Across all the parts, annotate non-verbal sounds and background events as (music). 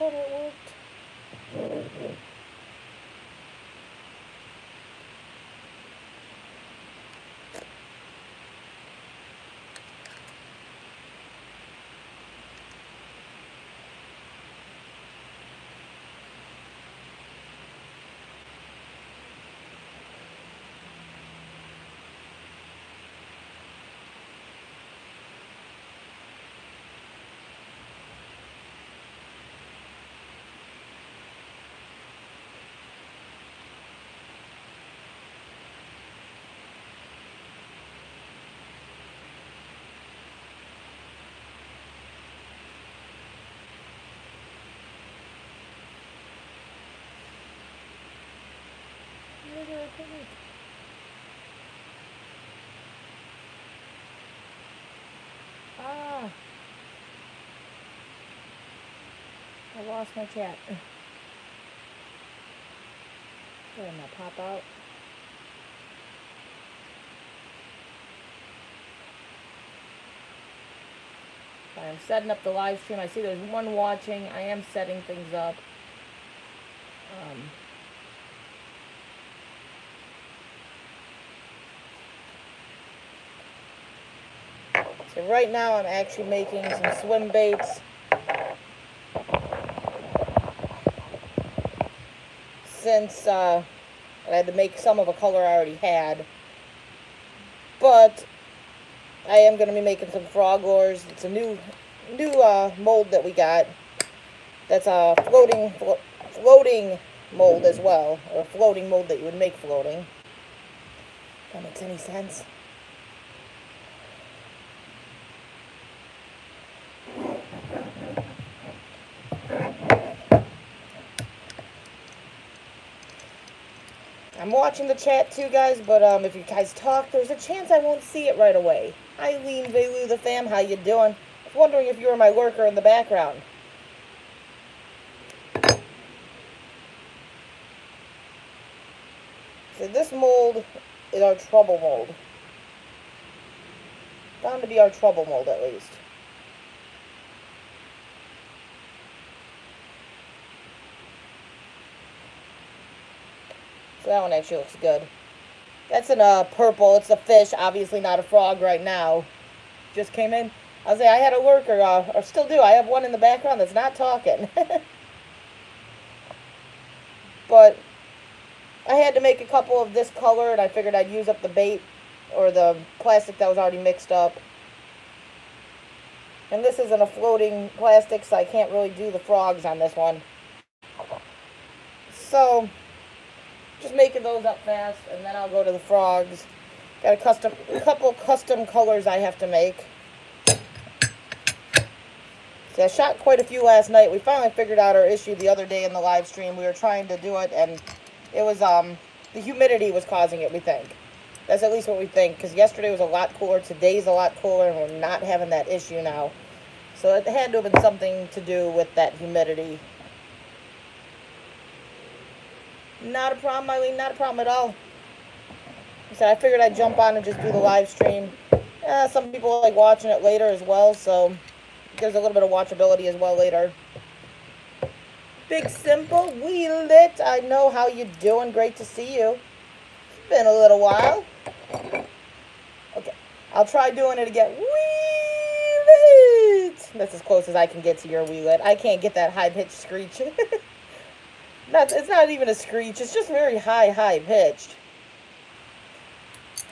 thought it worked. Ah. I lost my chat. Did I pop out? I'm setting up the live stream. I see there's one watching. I am setting things up. Um, so right now I'm actually making some swim baits. Since uh, I had to make some of a color I already had. But I am going to be making some frog lures. It's a new new uh, mold that we got. That's a floating flo floating mold as well, or a floating mold that you would make floating. That makes any sense. I'm watching the chat too, guys, but um, if you guys talk, there's a chance I won't see it right away. Eileen Velu, the fam, how you doing? I was wondering if you were my lurker in the background. So this mold is our trouble mold. Bound to be our trouble mold, at least. That one actually looks good. That's in uh, purple. It's a fish, obviously not a frog right now. Just came in. I say I had a lurker, uh, or still do. I have one in the background that's not talking. (laughs) but I had to make a couple of this color, and I figured I'd use up the bait or the plastic that was already mixed up. And this isn't a floating plastic, so I can't really do the frogs on this one. So, just making those up fast, and then I'll go to the frogs. Got a custom, a couple custom colors I have to make. See, I shot quite a few last night. We finally figured out our issue the other day in the live stream. We were trying to do it, and it was, um, the humidity was causing it, we think. That's at least what we think, because yesterday was a lot cooler, today's a lot cooler, and we're not having that issue now. So it had to have been something to do with that humidity Not a problem, Eileen. Not a problem at all. I said I figured I'd jump on and just do the live stream. Yeah, some people like watching it later as well, so there's a little bit of watchability as well later. Big Simple, we lit. I know how you're doing. Great to see you. It's been a little while. Okay, I'll try doing it again. We lit. That's as close as I can get to your wee lit. I can't get that high-pitched screech. (laughs) It's not even a screech. It's just very high, high pitched.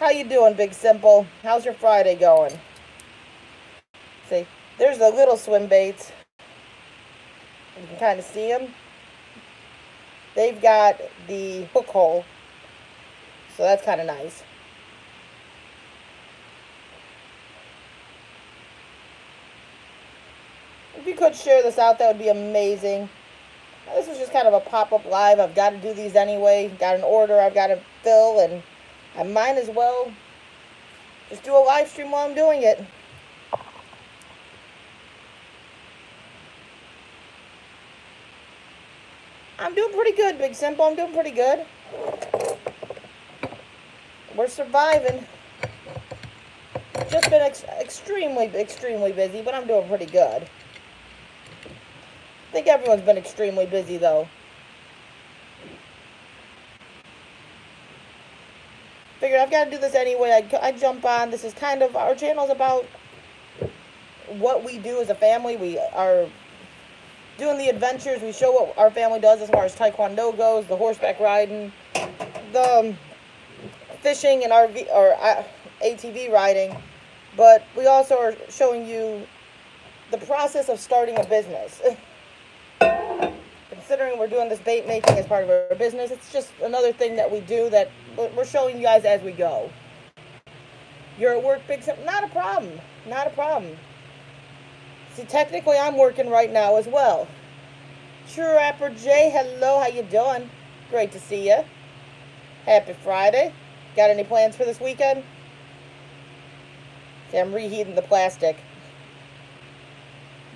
How you doing, Big Simple? How's your Friday going? See, there's the little swim baits. You can kind of see them. They've got the hook hole. So that's kind of nice. If you could share this out, that would be amazing. This is just kind of a pop-up live. I've got to do these anyway. Got an order I've got to fill, and I might as well just do a live stream while I'm doing it. I'm doing pretty good, Big Simple. I'm doing pretty good. We're surviving. Just been ex extremely, extremely busy, but I'm doing pretty good. Think everyone's been extremely busy though. Figured I've got to do this anyway. I, I jump on. This is kind of, our channel's about what we do as a family. We are doing the adventures. We show what our family does as far as Taekwondo goes, the horseback riding, the um, fishing and RV or uh, ATV riding. But we also are showing you the process of starting a business. (laughs) Considering we're doing this bait making as part of our business, it's just another thing that we do that we're showing you guys as we go. You're at work, big, not a problem. Not a problem. See, technically, I'm working right now as well. True Rapper J, hello, how you doing? Great to see you. Happy Friday. Got any plans for this weekend? See, I'm reheating the plastic.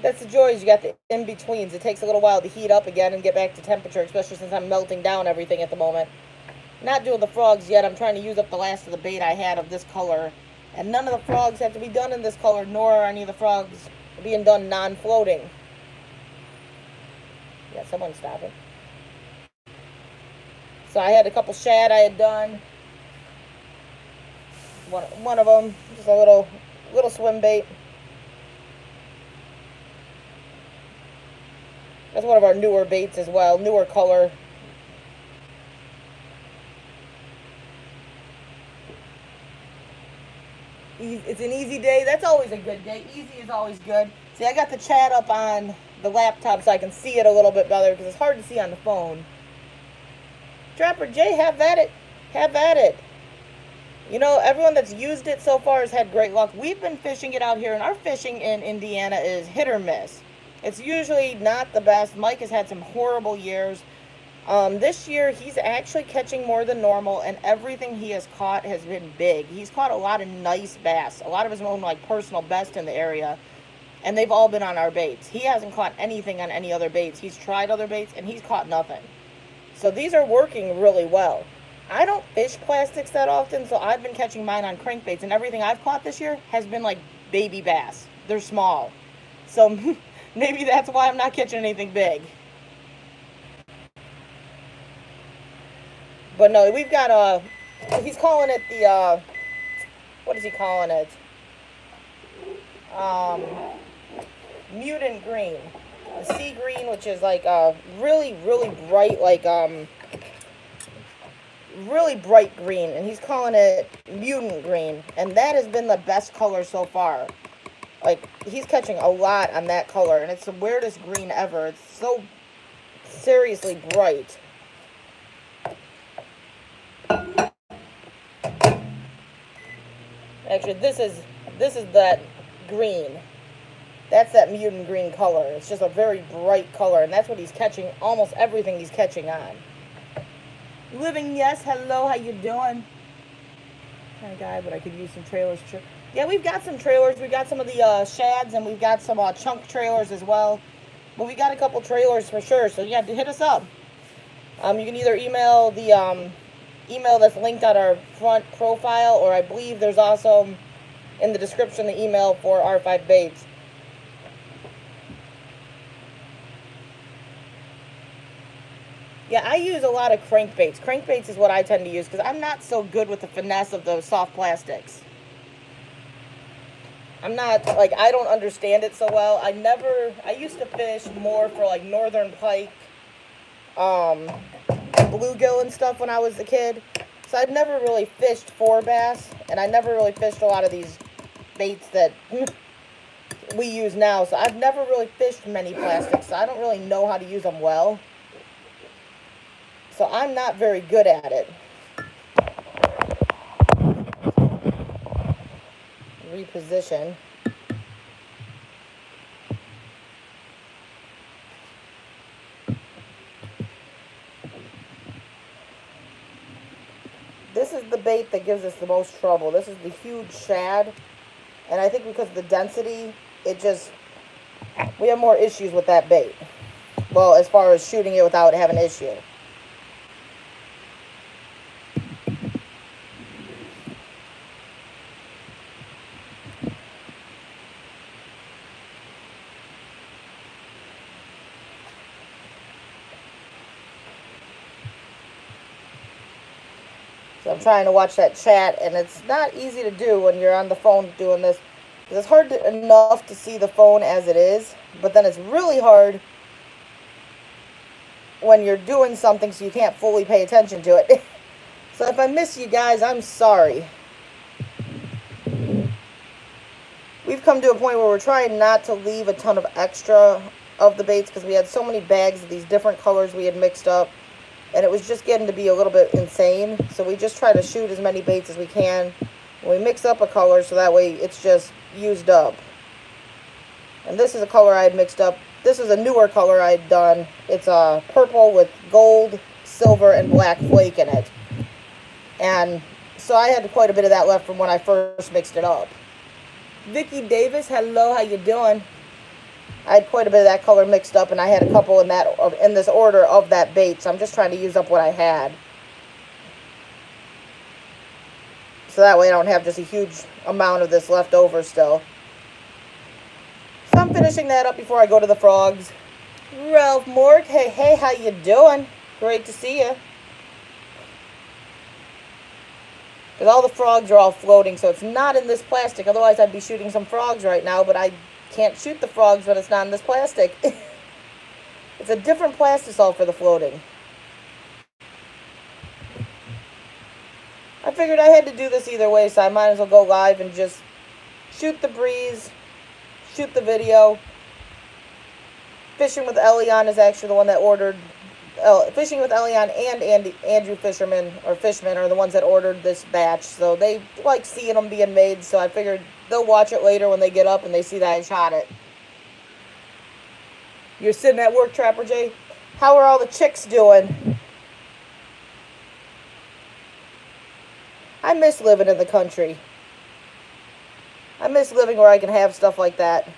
That's the joys. You got the in-betweens. It takes a little while to heat up again and get back to temperature, especially since I'm melting down everything at the moment. Not doing the frogs yet. I'm trying to use up the last of the bait I had of this color. And none of the frogs have to be done in this color, nor are any of the frogs being done non-floating. Yeah, someone stop it. So I had a couple shad I had done. One, one of them, just a little, little swim bait. That's one of our newer baits as well, newer color. It's an easy day. That's always a good day. Easy is always good. See, I got the chat up on the laptop so I can see it a little bit better because it's hard to see on the phone. Trapper J, have at it. Have at it. You know, everyone that's used it so far has had great luck. We've been fishing it out here, and our fishing in Indiana is hit or miss. It's usually not the best. Mike has had some horrible years. Um, this year, he's actually catching more than normal, and everything he has caught has been big. He's caught a lot of nice bass, a lot of his own like personal best in the area, and they've all been on our baits. He hasn't caught anything on any other baits. He's tried other baits, and he's caught nothing. So these are working really well. I don't fish plastics that often, so I've been catching mine on crankbaits, and everything I've caught this year has been like baby bass. They're small. So (laughs) maybe that's why I'm not catching anything big. But no, we've got a. Uh, he's calling it the. Uh, what is he calling it? Um, mutant green, the sea green, which is like a really, really bright, like um, really bright green, and he's calling it mutant green, and that has been the best color so far. Like he's catching a lot on that color, and it's the weirdest green ever. It's so seriously bright. Actually, this is this is that green. That's that mutant green color. It's just a very bright color, and that's what he's catching, almost everything he's catching on. Living, yes, hello, how you doing? Kind of guy, but I could use some trailers. Yeah, we've got some trailers. We've got some of the uh, shads, and we've got some uh, chunk trailers as well. But we got a couple trailers for sure, so yeah, to hit us up. Um, you can either email the um, email that's linked on our front profile, or I believe there's also in the description the email for R5 Baits. Yeah, I use a lot of crankbaits. Crankbaits is what I tend to use because I'm not so good with the finesse of those soft plastics. I'm not, like, I don't understand it so well. I never, I used to fish more for, like, northern pike, um, bluegill and stuff when I was a kid. So I've never really fished for bass, and I never really fished a lot of these baits that (laughs) we use now. So I've never really fished many plastics, so I don't really know how to use them well. So I'm not very good at it. Reposition. This is the bait that gives us the most trouble. This is the huge shad. And I think because of the density, it just, we have more issues with that bait. Well, as far as shooting it without having an issue. Trying to watch that chat, and it's not easy to do when you're on the phone doing this. It's hard to, enough to see the phone as it is, but then it's really hard when you're doing something so you can't fully pay attention to it. (laughs) so if I miss you guys, I'm sorry. We've come to a point where we're trying not to leave a ton of extra of the baits because we had so many bags of these different colors we had mixed up and it was just getting to be a little bit insane. So we just try to shoot as many baits as we can. We mix up a color so that way it's just used up. And this is a color I had mixed up. This is a newer color I had done. It's a uh, purple with gold, silver, and black flake in it. And so I had quite a bit of that left from when I first mixed it up. Vicky Davis, hello, how you doing? I had quite a bit of that color mixed up, and I had a couple in that in this order of that bait, so I'm just trying to use up what I had. So that way I don't have just a huge amount of this left over still. So I'm finishing that up before I go to the frogs. Ralph Morg, hey, hey, how you doing? Great to see you. Because all the frogs are all floating, so it's not in this plastic. Otherwise, I'd be shooting some frogs right now, but I can't shoot the frogs when it's not in this plastic. (laughs) it's a different plastisol for the floating. I figured I had to do this either way, so I might as well go live and just shoot the breeze, shoot the video. Fishing with Elion is actually the one that ordered uh, Fishing with Elion and Andy, Andrew Fisherman, or Fishman, are the ones that ordered this batch. So they like seeing them being made, so I figured they'll watch it later when they get up and they see that I shot it. You're sitting at work, Trapper J? How are all the chicks doing? I miss living in the country. I miss living where I can have stuff like that.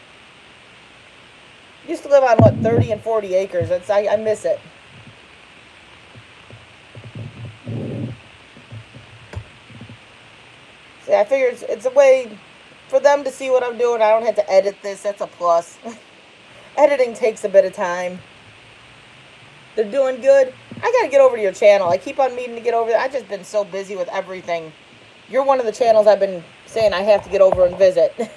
Used to live on, what, 30 and 40 acres. That's I, I miss it. See, I figure it's, it's a way for them to see what I'm doing. I don't have to edit this. That's a plus. (laughs) Editing takes a bit of time. They're doing good. I got to get over to your channel. I keep on meaning to get over there. I've just been so busy with everything. You're one of the channels I've been saying I have to get over and visit. (laughs)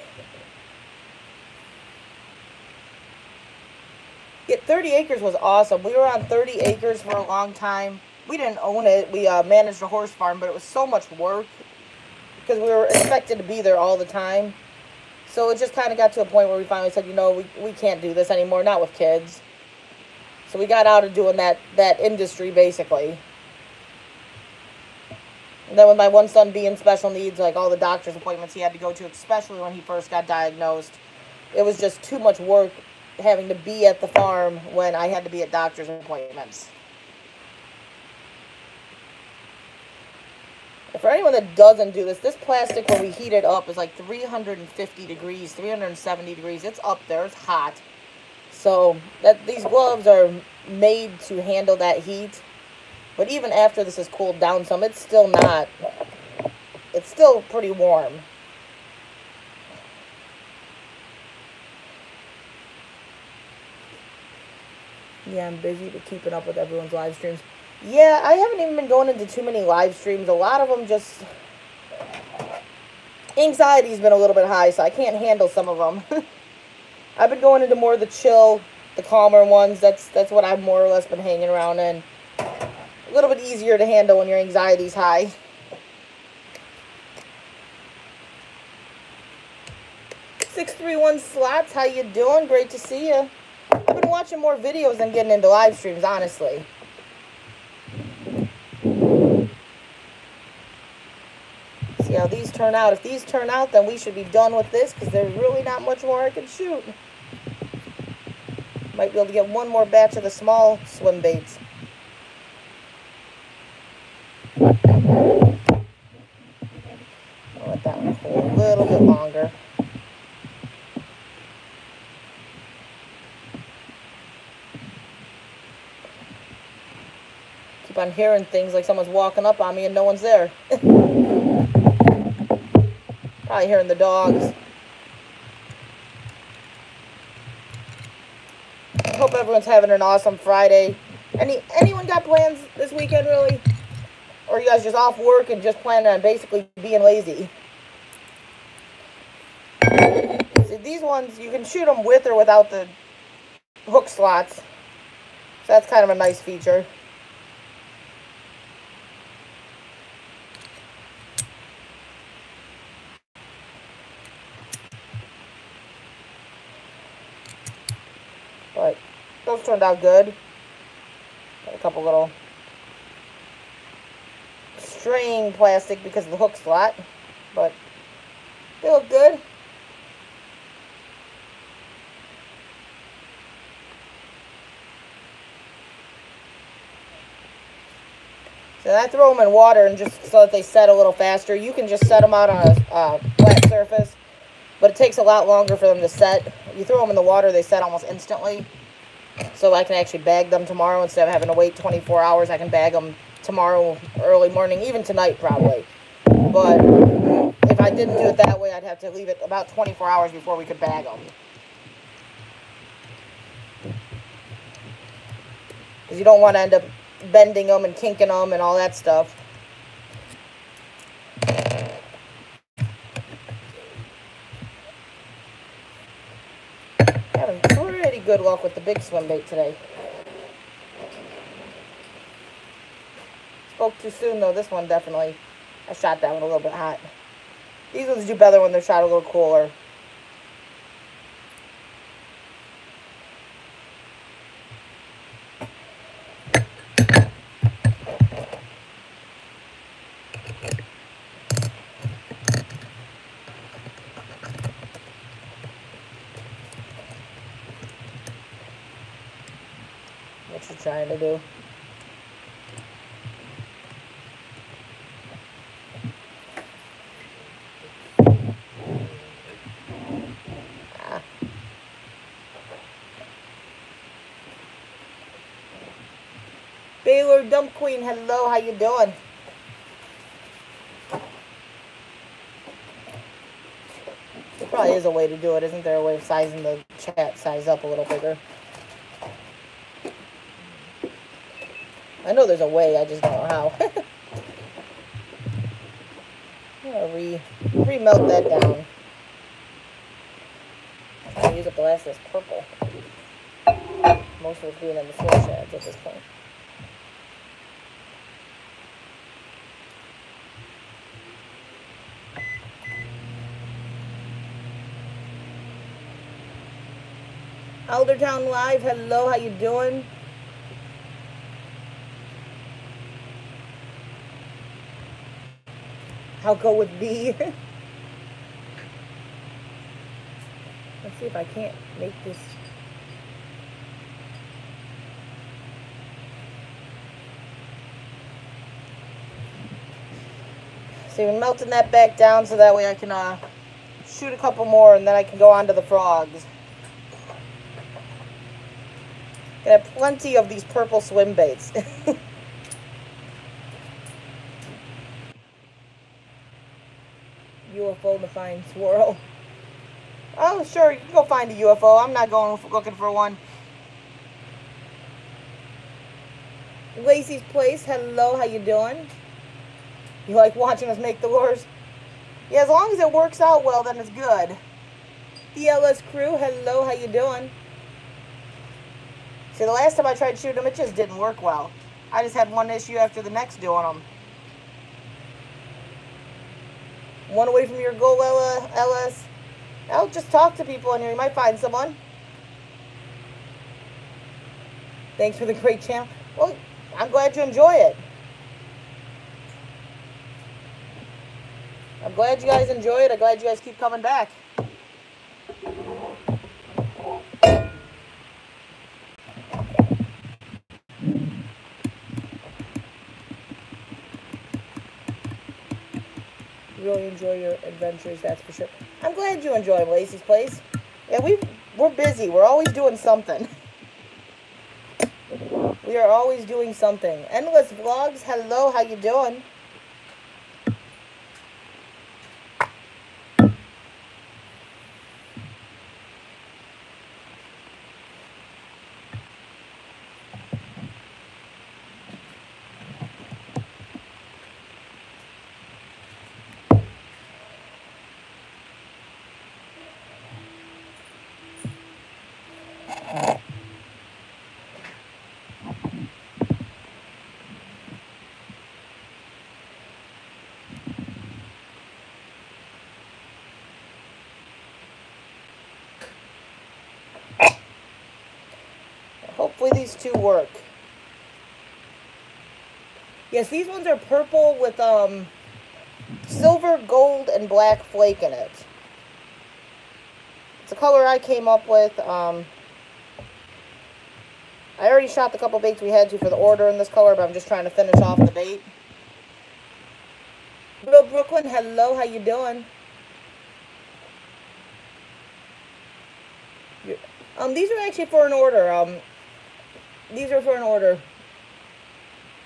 Get 30 acres was awesome. We were on 30 acres for a long time. We didn't own it. We uh, managed a horse farm, but it was so much work because we were expected to be there all the time. So it just kind of got to a point where we finally said, you know, we, we can't do this anymore, not with kids. So we got out of doing that, that industry, basically. And then with my one son being special needs, like all the doctor's appointments he had to go to, especially when he first got diagnosed, it was just too much work having to be at the farm when I had to be at doctor's appointments. For anyone that doesn't do this, this plastic when we heat it up is like 350 degrees, 370 degrees. It's up there. It's hot. So that these gloves are made to handle that heat. But even after this has cooled down some, it's still not. It's still pretty warm. Yeah, I'm busy but keeping up with everyone's live streams. Yeah, I haven't even been going into too many live streams. A lot of them just... Anxiety's been a little bit high, so I can't handle some of them. (laughs) I've been going into more of the chill, the calmer ones. That's that's what I've more or less been hanging around in. A little bit easier to handle when your anxiety's high. Six three one slots, how you doing? Great to see you. I've been watching more videos than getting into live streams, honestly. see how these turn out. If these turn out, then we should be done with this because there's really not much more I can shoot. Might be able to get one more batch of the small swim baits. I'll let that one cool a little bit longer. Keep on hearing things like someone's walking up on me and no one's there. (laughs) Probably hearing the dogs. Hope everyone's having an awesome Friday. Any anyone got plans this weekend really? Or you guys just off work and just planning on basically being lazy. See, these ones, you can shoot them with or without the hook slots. So that's kind of a nice feature. But those turned out good. A couple little string plastic because of the hook slot, but they look good. So I throw them in water and just so that they set a little faster. You can just set them out on a flat surface, but it takes a lot longer for them to set. You throw them in the water, they set almost instantly. So I can actually bag them tomorrow instead of having to wait 24 hours. I can bag them tomorrow early morning, even tonight probably. But if I didn't do it that way, I'd have to leave it about 24 hours before we could bag them. Because you don't want to end up bending them and kinking them and all that stuff. Having pretty good luck with the big swim bait today. Spoke too soon though, this one definitely. I shot that one a little bit hot. These ones do better when they're shot a little cooler. Do? Ah. Baylor Dump Queen, hello, how you doing? There probably is a way to do it, isn't there? A way of sizing the chat size up a little bigger. I know there's a way, I just don't know how. (laughs) I'm gonna re remelt that down. I'm gonna use last of this purple. Most of it's being in the swim shads at this point. Aldertown Live, hello, how you doing? I'll go with B. (laughs) Let's see if I can't make this. So we're melting that back down so that way I can uh, shoot a couple more and then I can go on to the frogs. I have plenty of these purple swim baits. (laughs) Find swirl. Oh, sure, you can go find a UFO. I'm not going looking for one. Lacey's Place, hello, how you doing? You like watching us make the lures? Yeah, as long as it works out well, then it's good. DLS Crew, hello, how you doing? See, the last time I tried shooting them, it just didn't work well. I just had one issue after the next doing them. One away from your goal, Ella, Ellis. I'll just talk to people in here. You might find someone. Thanks for the great channel. Well, I'm glad you enjoy it. I'm glad you guys enjoy it. I'm glad you guys keep coming back. really enjoy your adventures, that's for sure. I'm glad you enjoy Lacey's Place. Yeah, we we're busy. We're always doing something. We are always doing something. Endless Vlogs, hello, how you doing? Hopefully these two work. Yes, these ones are purple with um silver, gold, and black flake in it. It's a color I came up with. Um, I already shot the couple baits we had to for the order in this color, but I'm just trying to finish off the bait. Hello, Brooklyn. Hello, how you doing? Um, these are actually for an order. Um, these are for an order.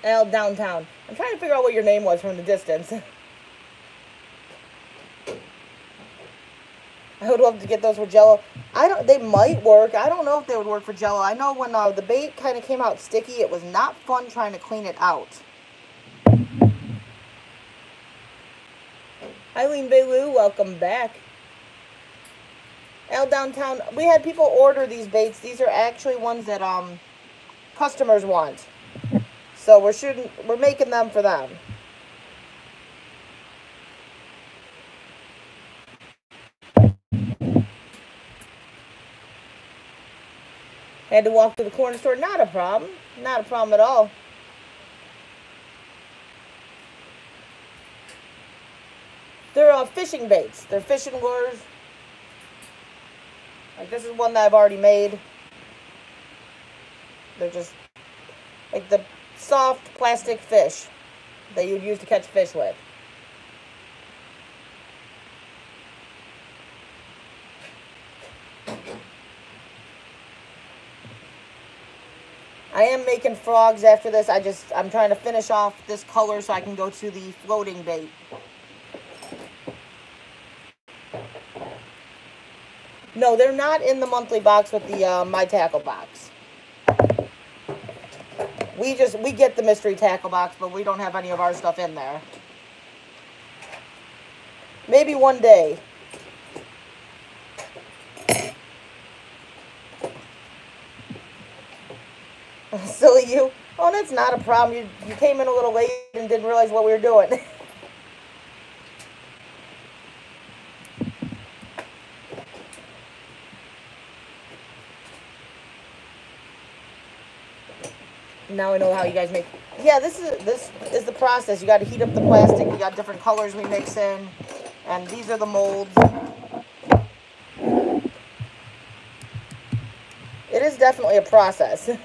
L downtown. I'm trying to figure out what your name was from the distance. I would love to get those for Jello. I don't. They might work. I don't know if they would work for Jello. I know when uh, the bait kind of came out sticky, it was not fun trying to clean it out. Eileen Belu, welcome back. L downtown. We had people order these baits. These are actually ones that um customers want. So we're shooting. We're making them for them. Had to walk to the corner store. Not a problem. Not a problem at all. They're uh, fishing baits. They're fishing lures. Like this is one that I've already made. They're just like the soft plastic fish that you'd use to catch fish with. I am making frogs after this. I just, I'm trying to finish off this color so I can go to the floating bait. No, they're not in the monthly box with the uh, My Tackle box. We just, we get the mystery tackle box, but we don't have any of our stuff in there. Maybe one day. (laughs) Silly you. Oh, that's not a problem. You, you came in a little late and didn't realize what we were doing. (laughs) now I know how you guys make. Yeah, this is this is the process. You got to heat up the plastic. We got different colors we mix in, and these are the molds. It is definitely a process. (laughs)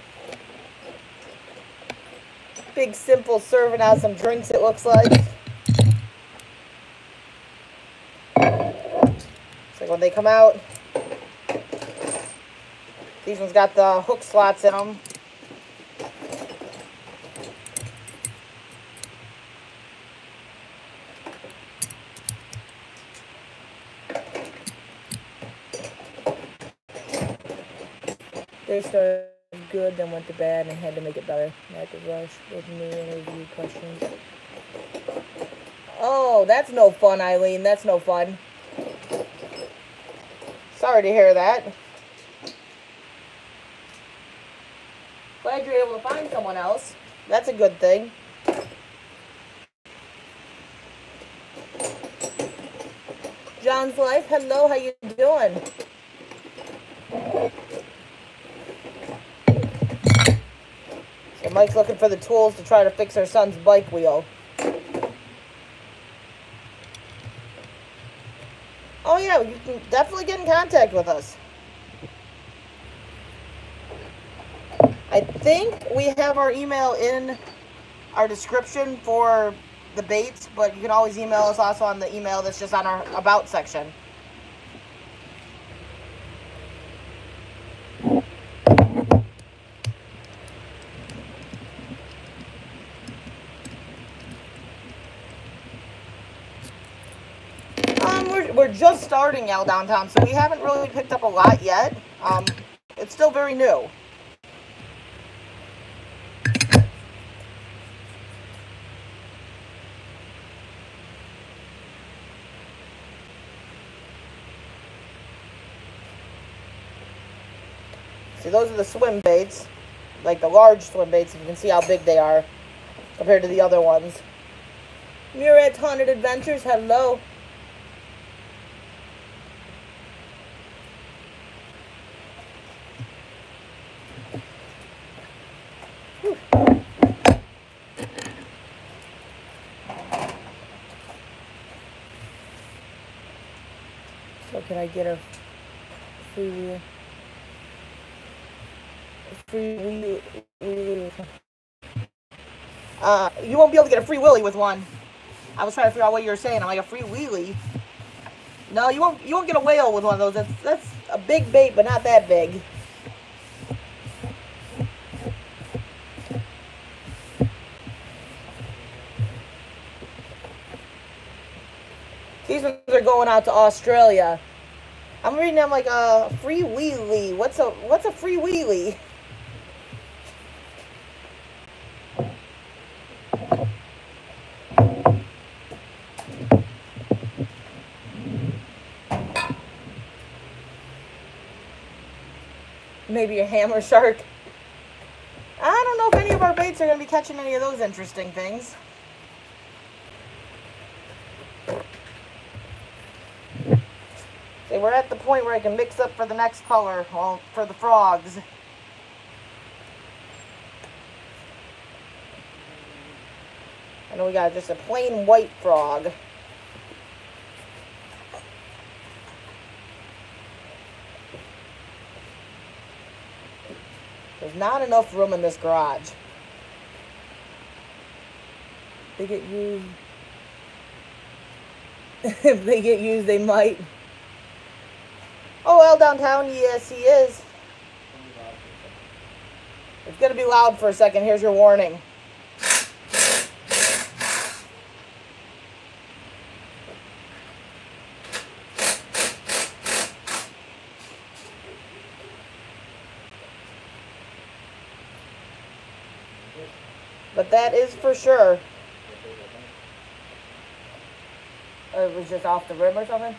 Big, simple serving out some drinks, it looks like. So when they come out, these ones got the hook slots in them. They started good, then went to bad, and had to make it better. Michael Rush with new interview questions. Oh, that's no fun, Eileen. That's no fun. Sorry to hear that. Glad you're able to find someone else. That's a good thing. John's Life, hello, how you doing? Mike's looking for the tools to try to fix her son's bike wheel. Oh yeah, you can definitely get in contact with us. I think we have our email in our description for the baits, but you can always email us also on the email that's just on our about section. we're just starting L Downtown, so we haven't really picked up a lot yet. Um, it's still very new. See, those are the swim baits, like the large swim baits, you can see how big they are compared to the other ones. Muret's Haunted Adventures, hello. Get a free? Free wheel. Uh, you won't be able to get a free willy with one. I was trying to figure out what you were saying. I'm like a free wheelie. No, you won't. You won't get a whale with one of those. That's that's a big bait, but not that big. These ones are going out to Australia. I'm reading them like a free wheelie. What's a what's a free wheelie? Maybe a hammer shark. I don't know if any of our baits are going to be catching any of those interesting things. We're at the point where I can mix up for the next color, well, for the frogs. Know we got just a plain white frog. There's not enough room in this garage. They get used. if (laughs) they get used, they might. Oh, well, downtown, yes, he is. It's going to be loud for a second. Here's your warning. But that is for sure. Oh, it was just off the rim or something?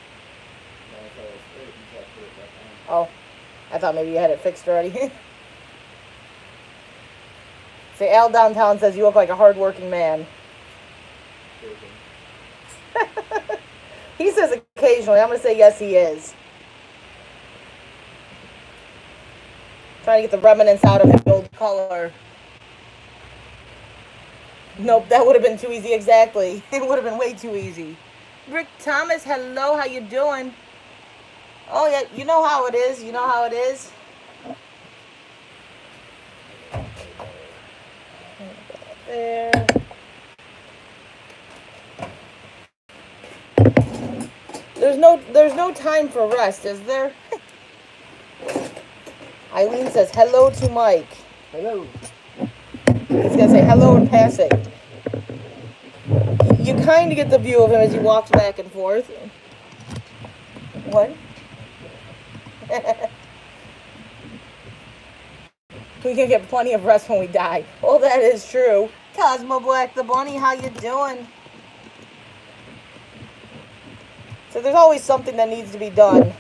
Oh, I thought maybe you had it fixed already. (laughs) See, Al downtown says you look like a hardworking man. (laughs) he says occasionally. I'm going to say yes, he is. Trying to get the remnants out of the old color. Nope, that would have been too easy. Exactly. (laughs) It would have been way too easy. Rick Thomas, hello. How you doing? Oh, yeah. You know how it is. You know how it is. There. There's no there's no time for rest, is there? (laughs) Eileen says hello to Mike. Hello. He's gonna say hello in passing. You kind of get the view of him as he walks back and forth. What? (laughs) we can get plenty of rest when we die. Well, that is true. Cosmo Black the Bunny, how you doing? So there's always something that needs to be done.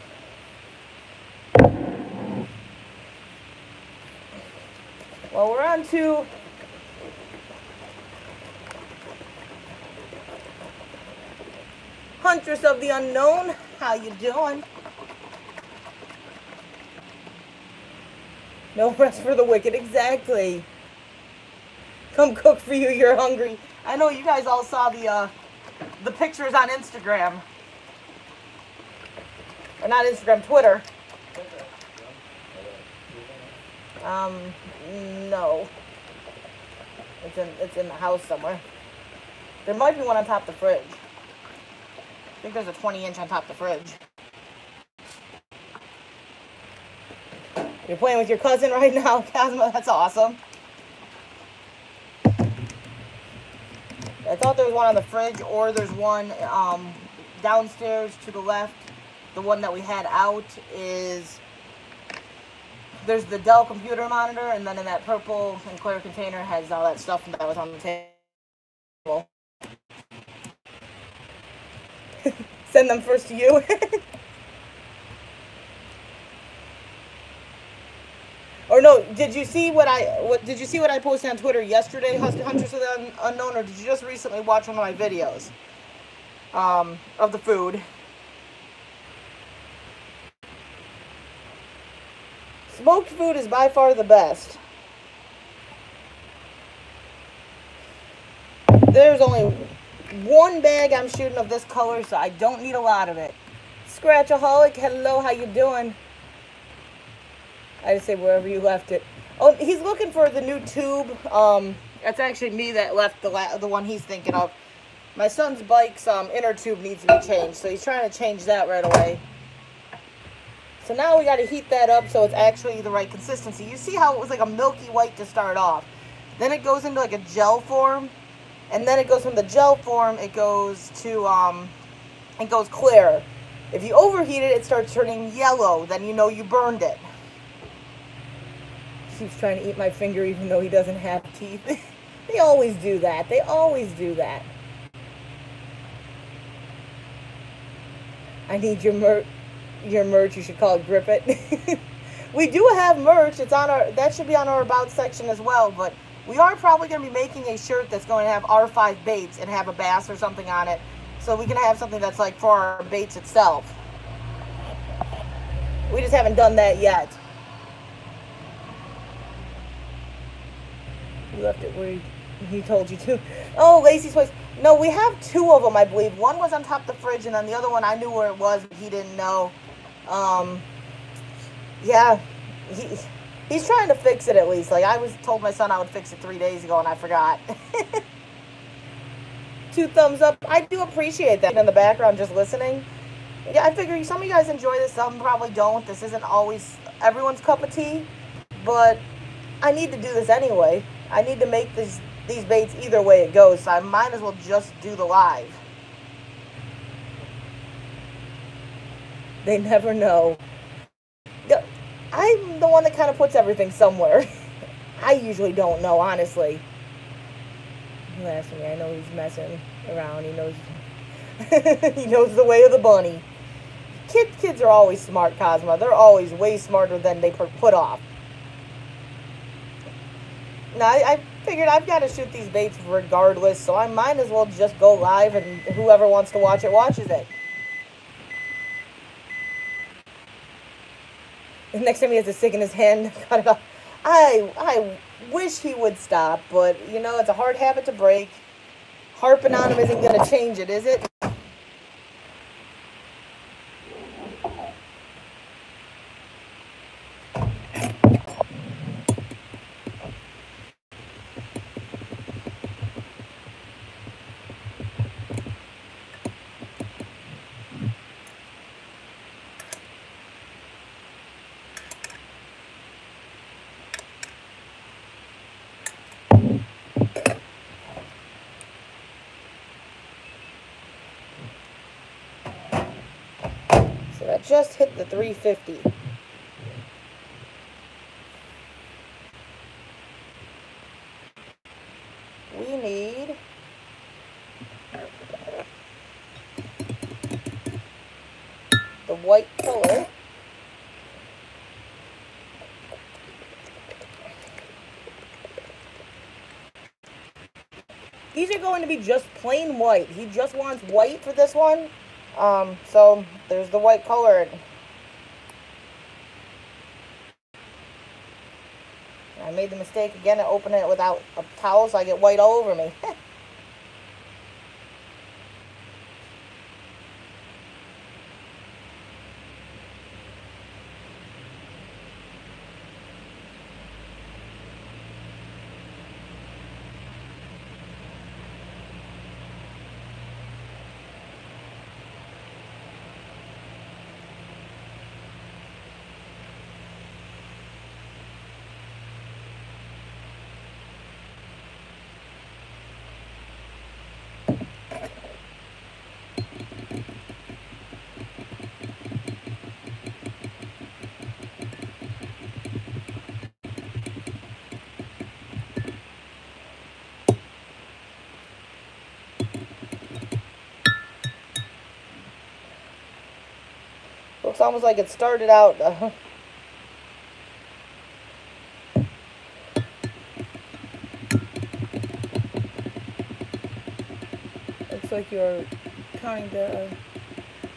Well, we're on to Huntress of the Unknown. How you doing? No rest for the wicked, exactly. Come cook for you, you're hungry. I know you guys all saw the uh, the pictures on Instagram. Or not Instagram, Twitter. Um, no. It's in it's in the house somewhere. There might be one on top of the fridge. I think there's a 20 inch on top of the fridge. You're playing with your cousin right now, (laughs) Cosmo. That's awesome. I thought there was one on the fridge, or there's one um, downstairs to the left. The one that we had out is there's the Dell computer monitor, and then in that purple and clear container has all that stuff that was on the table. (laughs) Send them first to you. (laughs) or no, did you see what I what did you see what I posted on Twitter yesterday, Hunters of the Unknown, or did you just recently watch one of my videos um, of the food? Smoked food is by far the best. There's only one bag I'm shooting of this color, so I don't need a lot of it. Scratchaholic, hello, how you doing? I just say wherever you left it. Oh, he's looking for the new tube. Um, that's actually me that left the la the one he's thinking of. My son's bike's um, inner tube needs to be changed, so he's trying to change that right away. So now we got to heat that up so it's actually the right consistency. You see how it was like a milky white to start off. Then it goes into like a gel form. And then it goes from the gel form, it goes to, um, it goes clear. If you overheat it, it starts turning yellow. Then you know you burned it. He's trying to eat my finger even though he doesn't have teeth. (laughs) they always do that. They always do that. I need your merch. Your merch. You should call it Grip It. (laughs) we do have merch. It's on our. That should be on our about section as well. But we are probably going to be making a shirt that's going to have R5 baits and have a bass or something on it. So we can have something that's like for our baits itself. We just haven't done that yet. You left it where he, told you to. Oh, Lacey's place. No, we have two of them, I believe. One was on top of the fridge, and then the other one, I knew where it was, but he didn't know. Um, yeah, he, he's trying to fix it at least. Like, I was told my son I would fix it three days ago, and I forgot. (laughs) two thumbs up. I do appreciate that in the background, just listening. Yeah, I figure some of you guys enjoy this, some probably don't. This isn't always everyone's cup of tea, but I need to do this anyway. I need to make these these baits either way it goes, so I might as well just do the live. They never know. I'm the one that kind of puts everything somewhere. (laughs) I usually don't know, honestly. Last me, I know he's messing around. He knows (laughs) he knows the way of the bunny. Kids, kids are always smart, Cosmo. They're always way smarter than they put off. Now, I, I figured I've got to shoot these baits regardless, so I might as well just go live and whoever wants to watch it watches it. The next time he has a stick in his hand, (laughs) I, I wish he would stop, but you know, it's a hard habit to break. Harping on him isn't going to change it, is it? Just hit the 350. We need the white color. These are going to be just plain white. He just wants white for this one. Um, so there's the white color. I made the mistake again of opening it without a towel so I get white all over me. (laughs) Looks almost like it started out... Uh, (laughs) looks like you're kind of...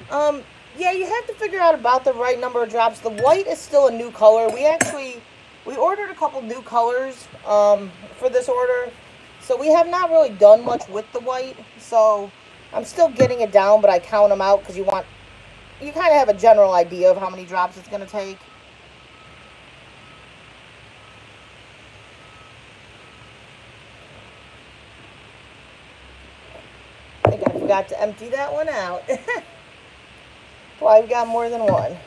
Um, yeah, you have to figure out about the right number of drops. The white is still a new color. We actually... We ordered a couple new colors um, for this order. So we have not really done much with the white. So I'm still getting it down, but I count them out because you want you kind of have a general idea of how many drops it's going to take. I think I forgot to empty that one out. (laughs) Why we got more than one.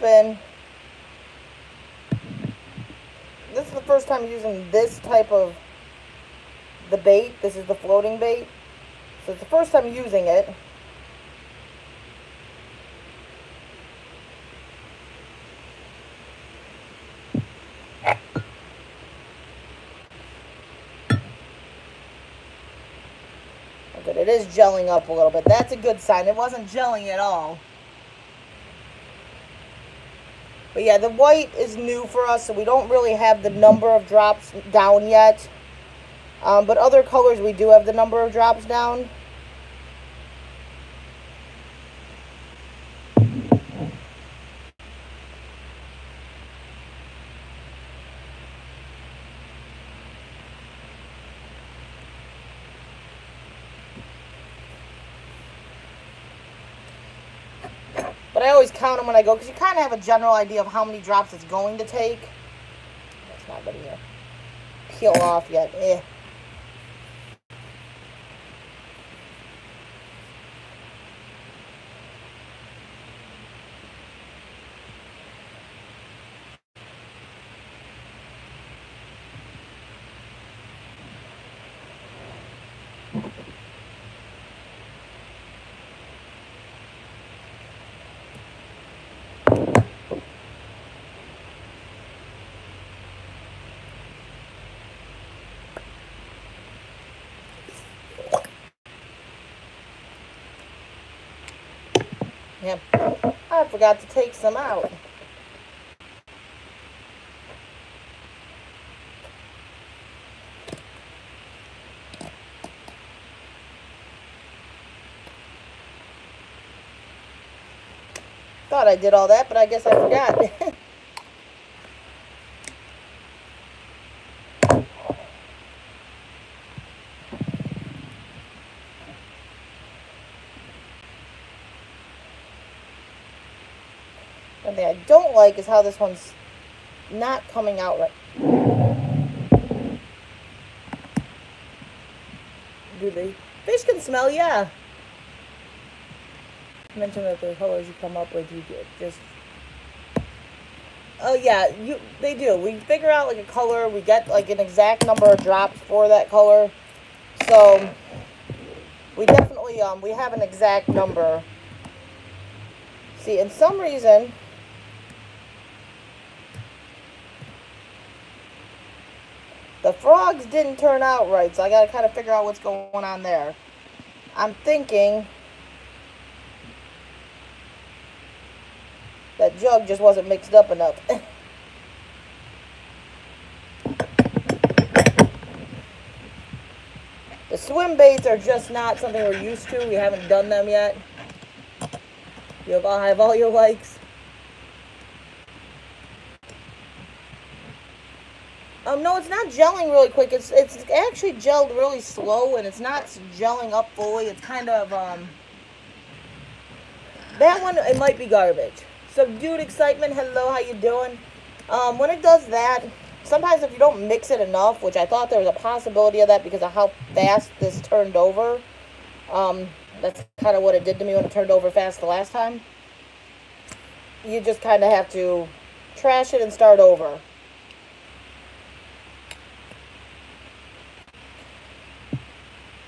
This is the first time using this type of the bait. This is the floating bait. So it's the first time using it. Okay, it is gelling up a little bit. That's a good sign. It wasn't gelling at all. But yeah, the white is new for us, so we don't really have the number of drops down yet. Um, but other colors, we do have the number of drops down. But I always count them when I go because you kind of have a general idea of how many drops it's going to take. That's not ready here. Peel off yet. Eh. Yep. I forgot to take some out. Thought I did all that, but I guess I forgot. (laughs) I don't like is how this one's not coming out right. Do they? Fish can smell, yeah. Mention that the colors you come up with, you get just. Oh yeah, you they do. We figure out like a color. We get like an exact number of drops for that color. So we definitely um we have an exact number. See, in some reason. The frogs didn't turn out right, so I got to kind of figure out what's going on there. I'm thinking that jug just wasn't mixed up enough. (laughs) the swim baits are just not something we're used to. We haven't done them yet. You have, have all your likes. Um, no, it's not gelling really quick. It's it's actually gelled really slow, and it's not gelling up fully. It's kind of um. That one it might be garbage. Subdued excitement. Hello, how you doing? Um, when it does that, sometimes if you don't mix it enough, which I thought there was a possibility of that because of how fast this turned over. Um, that's kind of what it did to me when it turned over fast the last time. You just kind of have to trash it and start over.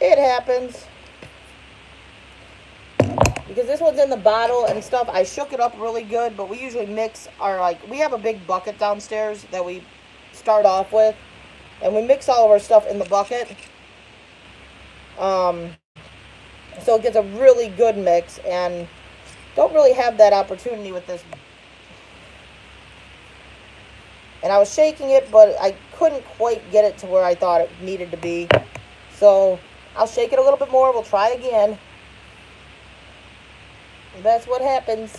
It happens. Because this one's in the bottle and stuff, I shook it up really good, but we usually mix our, like, we have a big bucket downstairs that we start off with. And we mix all of our stuff in the bucket. Um, so it gets a really good mix and don't really have that opportunity with this And I was shaking it, but I couldn't quite get it to where I thought it needed to be. So I'll shake it a little bit more. We'll try again. That's what happens.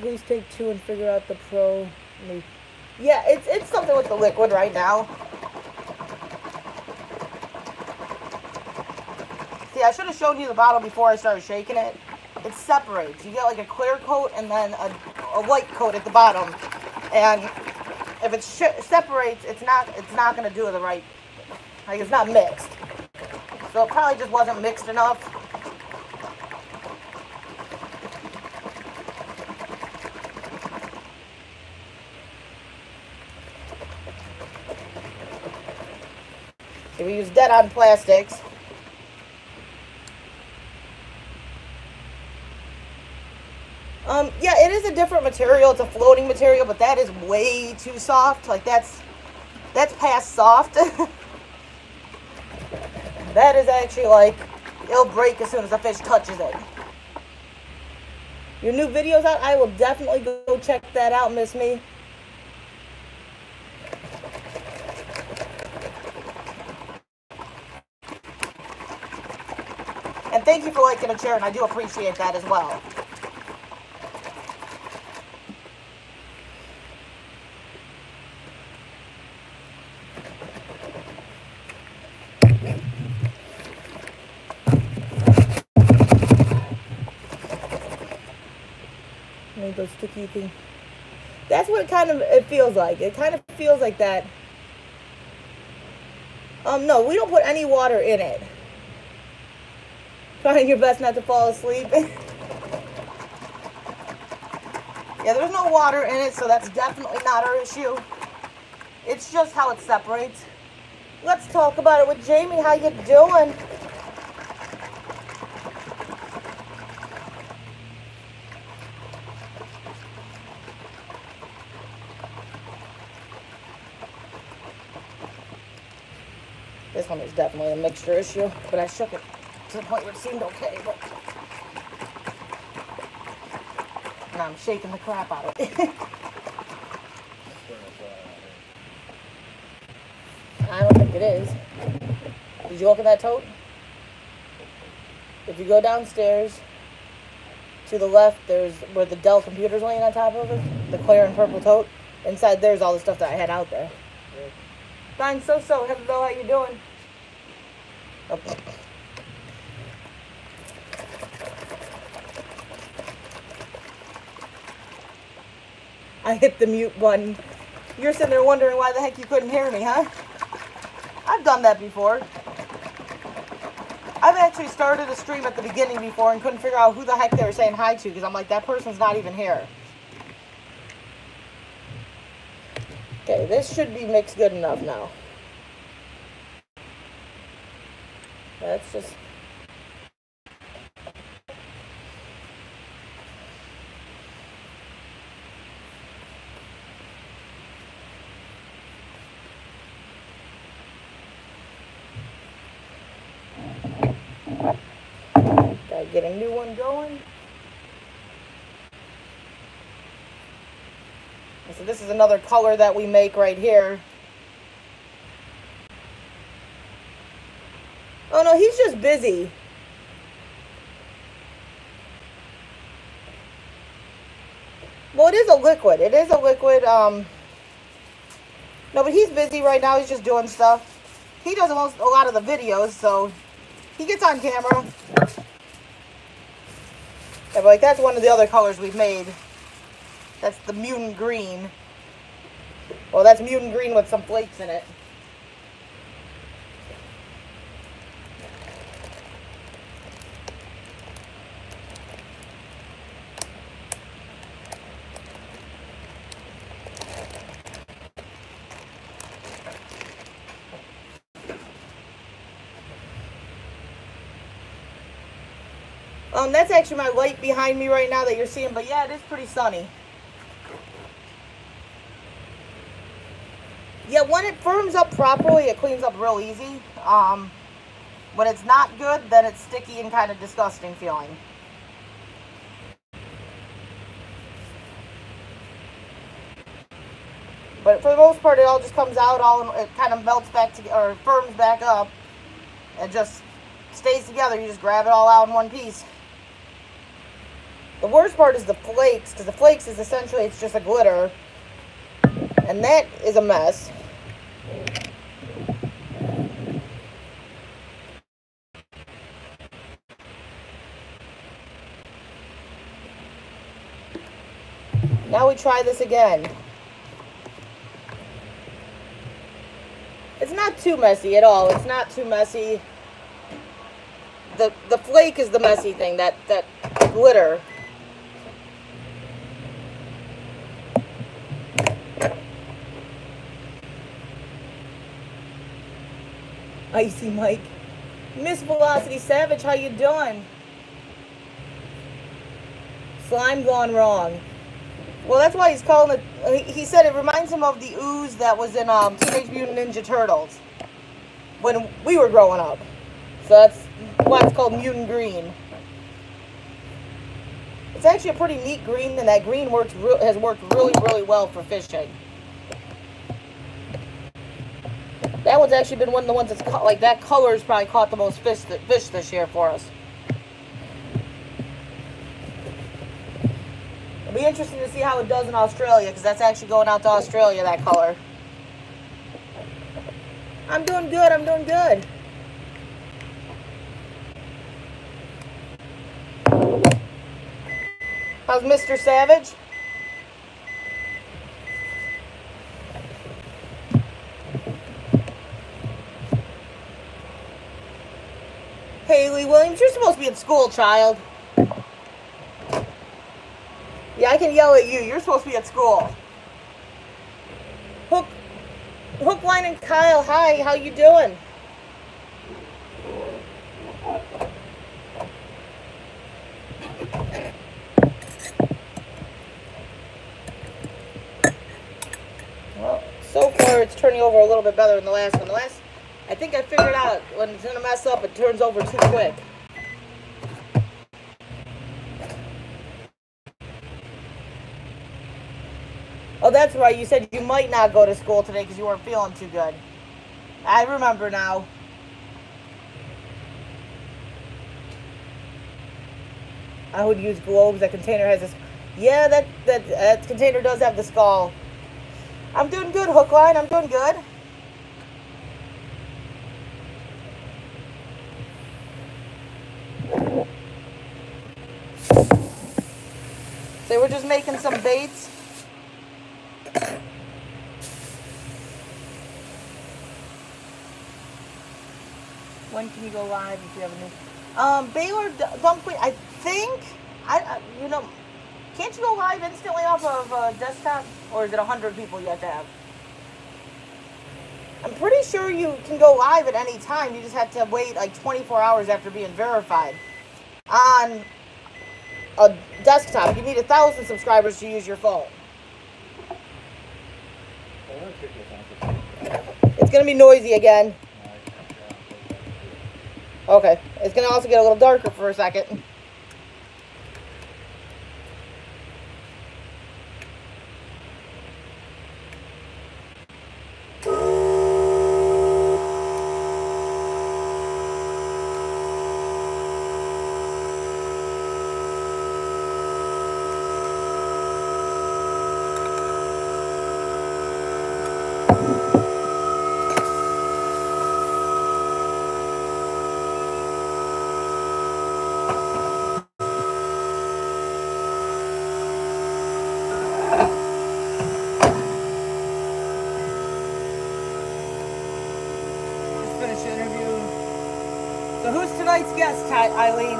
Please take two and figure out the pro. Yeah, it's it's something with the liquid right now. See, I should have shown you the bottle before I started shaking it. It separates. You get like a clear coat and then a, a white coat at the bottom. And if it separates, it's not it's not gonna do the right. Like it's not mixed. So it probably just wasn't mixed enough. So we use dead on plastics. Um, yeah, it is a different material. It's a floating material, but that is way too soft. Like, that's, that's past soft. (laughs) that is actually, like, it'll break as soon as the fish touches it. Your new video's out? I will definitely go check that out, Miss Me. And thank you for liking and I do appreciate that as well. Those sticky things. That's what it kind of it feels like. It kind of feels like that. Um, no, we don't put any water in it. Trying your best not to fall asleep. (laughs) yeah, there's no water in it, so that's definitely not our issue. It's just how it separates. Let's talk about it with Jamie. How you doing? This mixture issue, but I shook it to the point where it seemed okay, but now I'm shaking the crap out of it. (laughs) I don't think it is. Did you look at that tote? If you go downstairs to the left, there's where the Dell computer's laying on top of it, the clear and purple tote. Inside there's all the stuff that I had out there. Fine, so so. Hello, how you doing? I hit the mute button. You're sitting there wondering why the heck you couldn't hear me, huh? I've done that before. I've actually started a stream at the beginning before and couldn't figure out who the heck they were saying hi to because I'm like, that person's not even here. Okay, this should be mixed good enough now. That's just get a new one going. So this is another color that we make right here. Oh no, he's just busy. Well, it is a liquid. It is a liquid. Um, no, but he's busy right now. He's just doing stuff. He does most, a lot of the videos, so he gets on camera. Yeah, but like that's one of the other colors we've made. That's the mutant green. Well, that's mutant green with some flakes in it. Um, that's actually my light behind me right now that you're seeing, but yeah, it is pretty sunny. Yeah, when it firms up properly, it cleans up real easy. Um, when it's not good, then it's sticky and kind of disgusting feeling. But for the most part, it all just comes out, all it kind of melts back together, or firms back up, and just stays together. You just grab it all out in one piece. The worst part is the flakes, because the flakes is essentially, it's just a glitter. And that is a mess. Now we try this again. It's not too messy at all. It's not too messy. The the flake is the messy thing, that, that glitter. Icy Mike. Miss Velocity Savage, how you doing? Slime gone wrong. Well, that's why he's calling it. He said it reminds him of the ooze that was in um, Teenage Mutant Ninja Turtles when we were growing up. So that's why it's called Mutant Green. It's actually a pretty neat green, and that green works has worked really, really well for fishing. That one's actually been one of the ones that's caught, like that color's probably caught the most fish, fish this year for us. It'll be interesting to see how it does in Australia, because that's actually going out to Australia, that color. I'm doing good, I'm doing good. How's Mr. Savage? Haley Williams, you're supposed to be at school, child. Yeah, I can yell at you. You're supposed to be at school. Hook, Hook, Line, and Kyle, hi. How you doing? Well, so far it's turning over a little bit better than the last one. The last, I think I figured out when it's gonna mess up, it turns over too quick. Oh, that's right. You said you might not go to school today because you weren't feeling too good. I remember now. I would use globes. That container has this. Yeah, that, that, that container does have the skull. I'm doing good, Hookline. I'm doing good. So we're just making some baits. When can you go live if you have a new? Um, Baylor Dunkley, I think, I, I, you know, can't you go live instantly off of uh, desktop, or is it hundred people you have to have? I'm pretty sure you can go live at any time. You just have to wait like 24 hours after being verified. On a desktop, you need a thousand subscribers to use your phone. It's gonna be noisy again. Okay. It's going to also get a little darker for a second. Eileen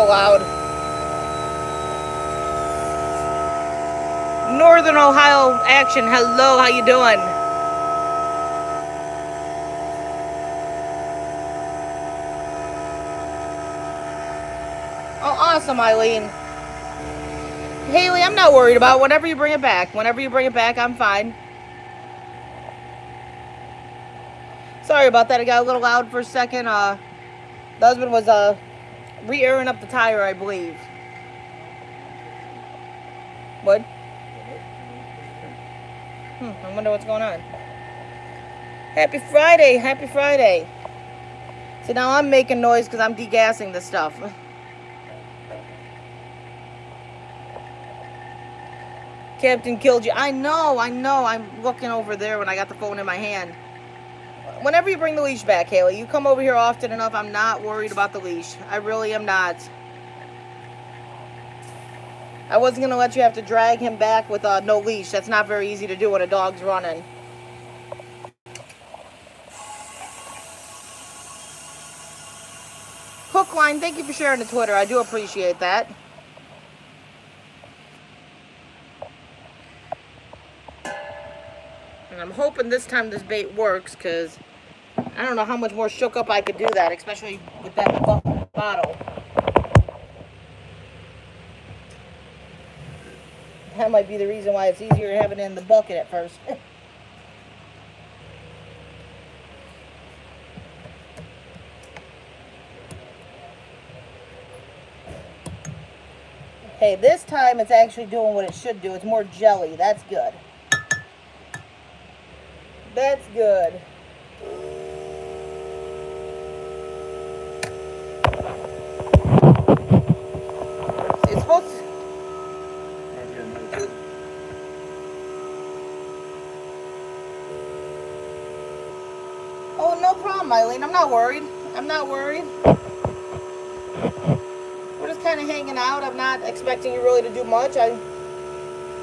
loud. Northern Ohio Action, hello, how you doing? Oh, awesome, Eileen. Haley, I'm not worried about whenever you bring it back. Whenever you bring it back, I'm fine. Sorry about that. It got a little loud for a second. Uh, the husband was uh, re-airing up the tire, I believe. What? Hmm, I wonder what's going on. Happy Friday. Happy Friday. So now I'm making noise because I'm degassing the stuff. Captain killed you. I know, I know. I'm looking over there when I got the phone in my hand. Whenever you bring the leash back, Haley, you come over here often enough. I'm not worried about the leash. I really am not. I wasn't going to let you have to drag him back with uh, no leash. That's not very easy to do when a dog's running. Hookline, thank you for sharing the Twitter. I do appreciate that. And I'm hoping this time this bait works because I don't know how much more shook up I could do that, especially with that bottle. That might be the reason why it's easier having it in the bucket at first. (laughs) hey, this time it's actually doing what it should do. It's more jelly. That's good. That's good. It's supposed to... I'm not worried. I'm not worried. We're just kind of hanging out. I'm not expecting you really to do much. I,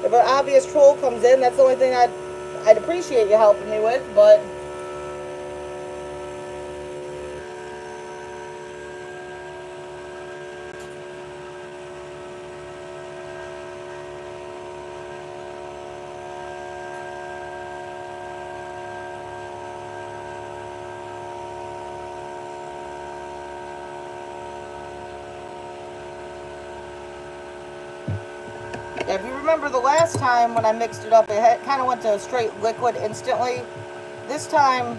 if an obvious troll comes in, that's the only thing I'd I'd appreciate you helping me with, but If you remember the last time when I mixed it up, it kind of went to a straight liquid instantly. This time,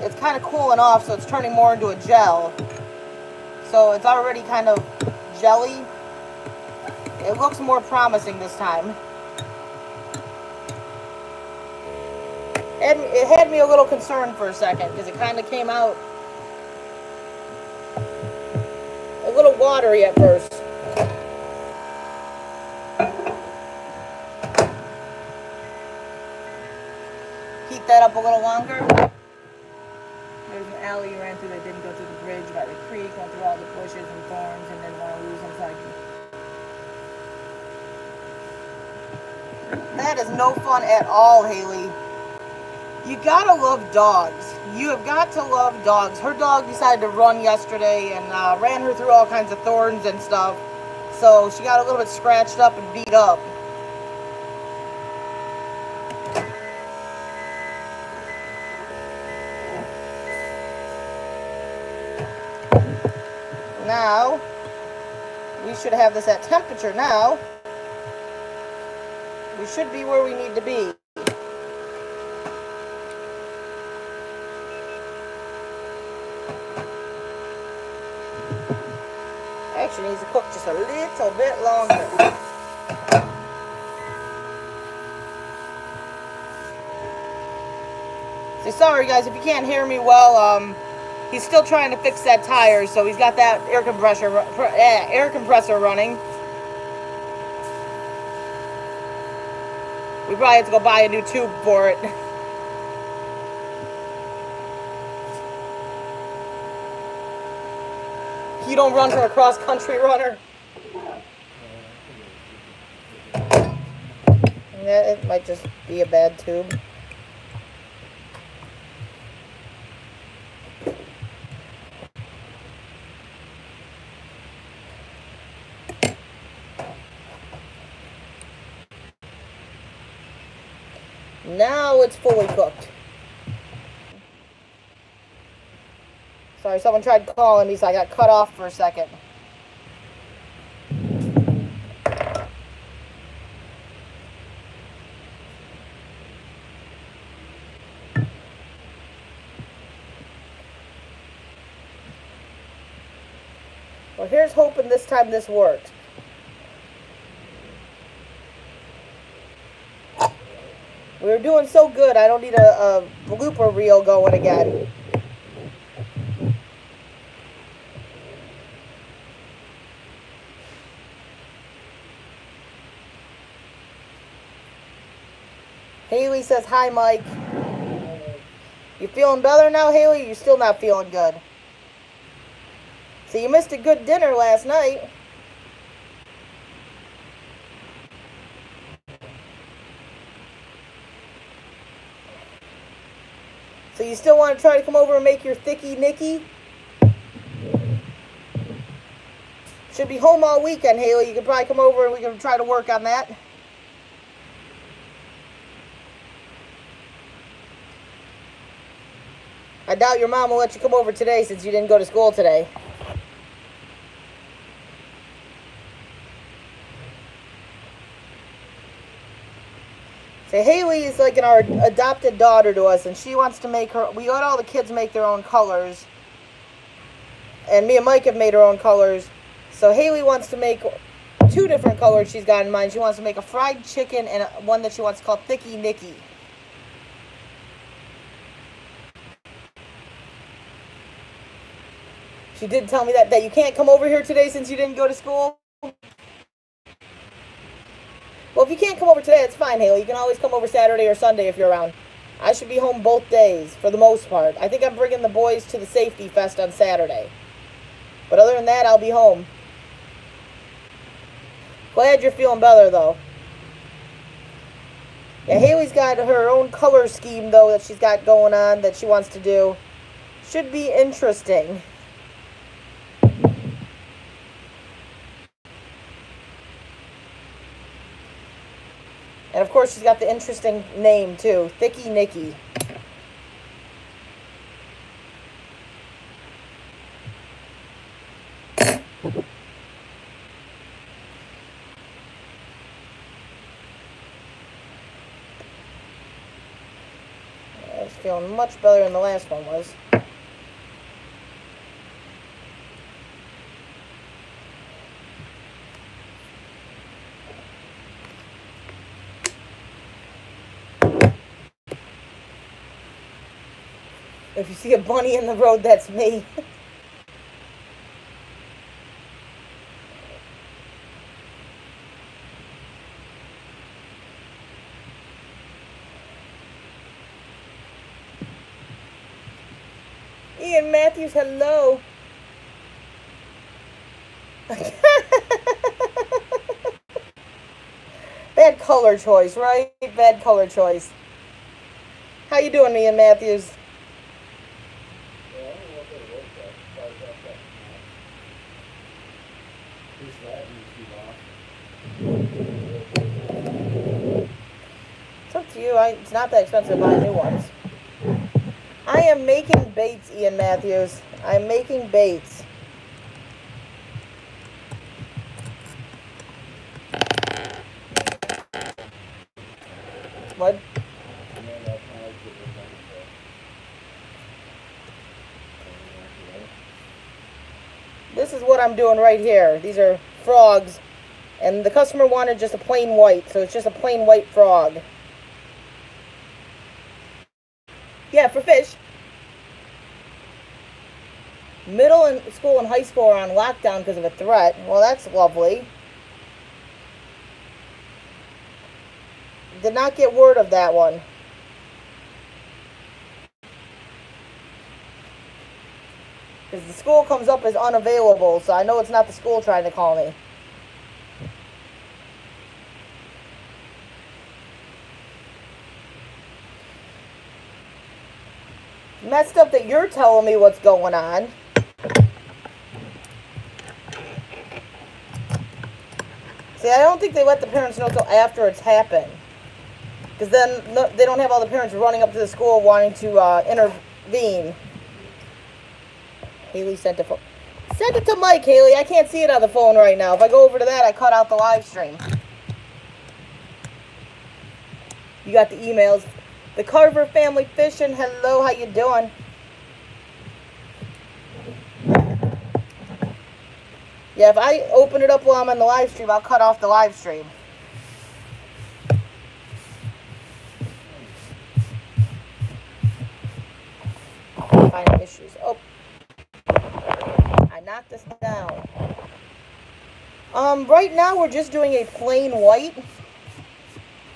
it's kind of cooling off, so it's turning more into a gel. So it's already kind of jelly. It looks more promising this time. And it had me a little concerned for a second, because it kind of came out a little watery at first. that up a little longer. There's an alley you ran through that didn't go through the bridge by the creek, went through all the bushes and thorns, and didn't want to lose. So That is no fun at all, Haley. You gotta love dogs. You have got to love dogs. Her dog decided to run yesterday and uh, ran her through all kinds of thorns and stuff. So she got a little bit scratched up and beat up. now. We should have this at temperature now. We should be where we need to be. Actually needs to cook just a little bit longer. See, sorry guys, if you can't hear me well, um, He's still trying to fix that tire, so he's got that air compressor eh, air compressor running. We probably have to go buy a new tube for it. (laughs) You don't run for a cross-country runner. Yeah, it might just be a bad tube. Now it's fully cooked. Sorry, someone tried calling me, so I got cut off for a second. Well, here's hoping this time this worked. We were doing so good, I don't need a, a blooper reel going again. Haley says, hi, Mike. You feeling better now, Haley? You're still not feeling good. So you missed a good dinner last night. You still want to try to come over and make your thicky nicky? Should be home all weekend, Haley. You can probably come over and we can try to work on that. I doubt your mom will let you come over today since you didn't go to school today. So Haley is like an our adopted daughter to us, and she wants to make her. We let all the kids make their own colors, and me and Mike have made our own colors. So Haley wants to make two different colors she's got in mind. She wants to make a fried chicken and one that she wants to call Thicky Nicky. She did tell me that, that you can't come over here today since you didn't go to school. Well, if you can't come over today, it's fine, Haley. You can always come over Saturday or Sunday if you're around. I should be home both days, for the most part. I think I'm bringing the boys to the Safety Fest on Saturday. But other than that, I'll be home. Glad you're feeling better, though. Yeah, mm. Haley's got her own color scheme, though, that she's got going on that she wants to do. Should be interesting. And of course, she's got the interesting name too, Thicky Nicky. I was feeling much better than the last one was. If you see a bunny in the road, that's me. (laughs) Ian Matthews, hello. (laughs) Bad color choice, right? Bad color choice. How you doing, Ian Matthews? It's up to you. I, it's not that expensive buy new ones. I am making baits, Ian Matthews. I'm making baits. What? This is what I'm doing right here. These are frogs. And the customer wanted just a plain white, so it's just a plain white frog. Yeah, for fish. Middle and school and high school are on lockdown because of a threat. Well, that's lovely. Did not get word of that one. Because the school comes up as unavailable, so I know it's not the school trying to call me. Messed up that you're telling me what's going on. See, I don't think they let the parents know until after it's happened. Because then no, they don't have all the parents running up to the school wanting to uh, intervene. Haley sent it. Sent it to Mike, Haley. I can't see it on the phone right now. If I go over to that, I cut out the live stream. You got the emails. The Carver family fishing. Hello, how you doing? Yeah, if I open it up while I'm on the live stream, I'll cut off the live stream. Issues. Oh, I knocked this down. Um, right now we're just doing a plain white,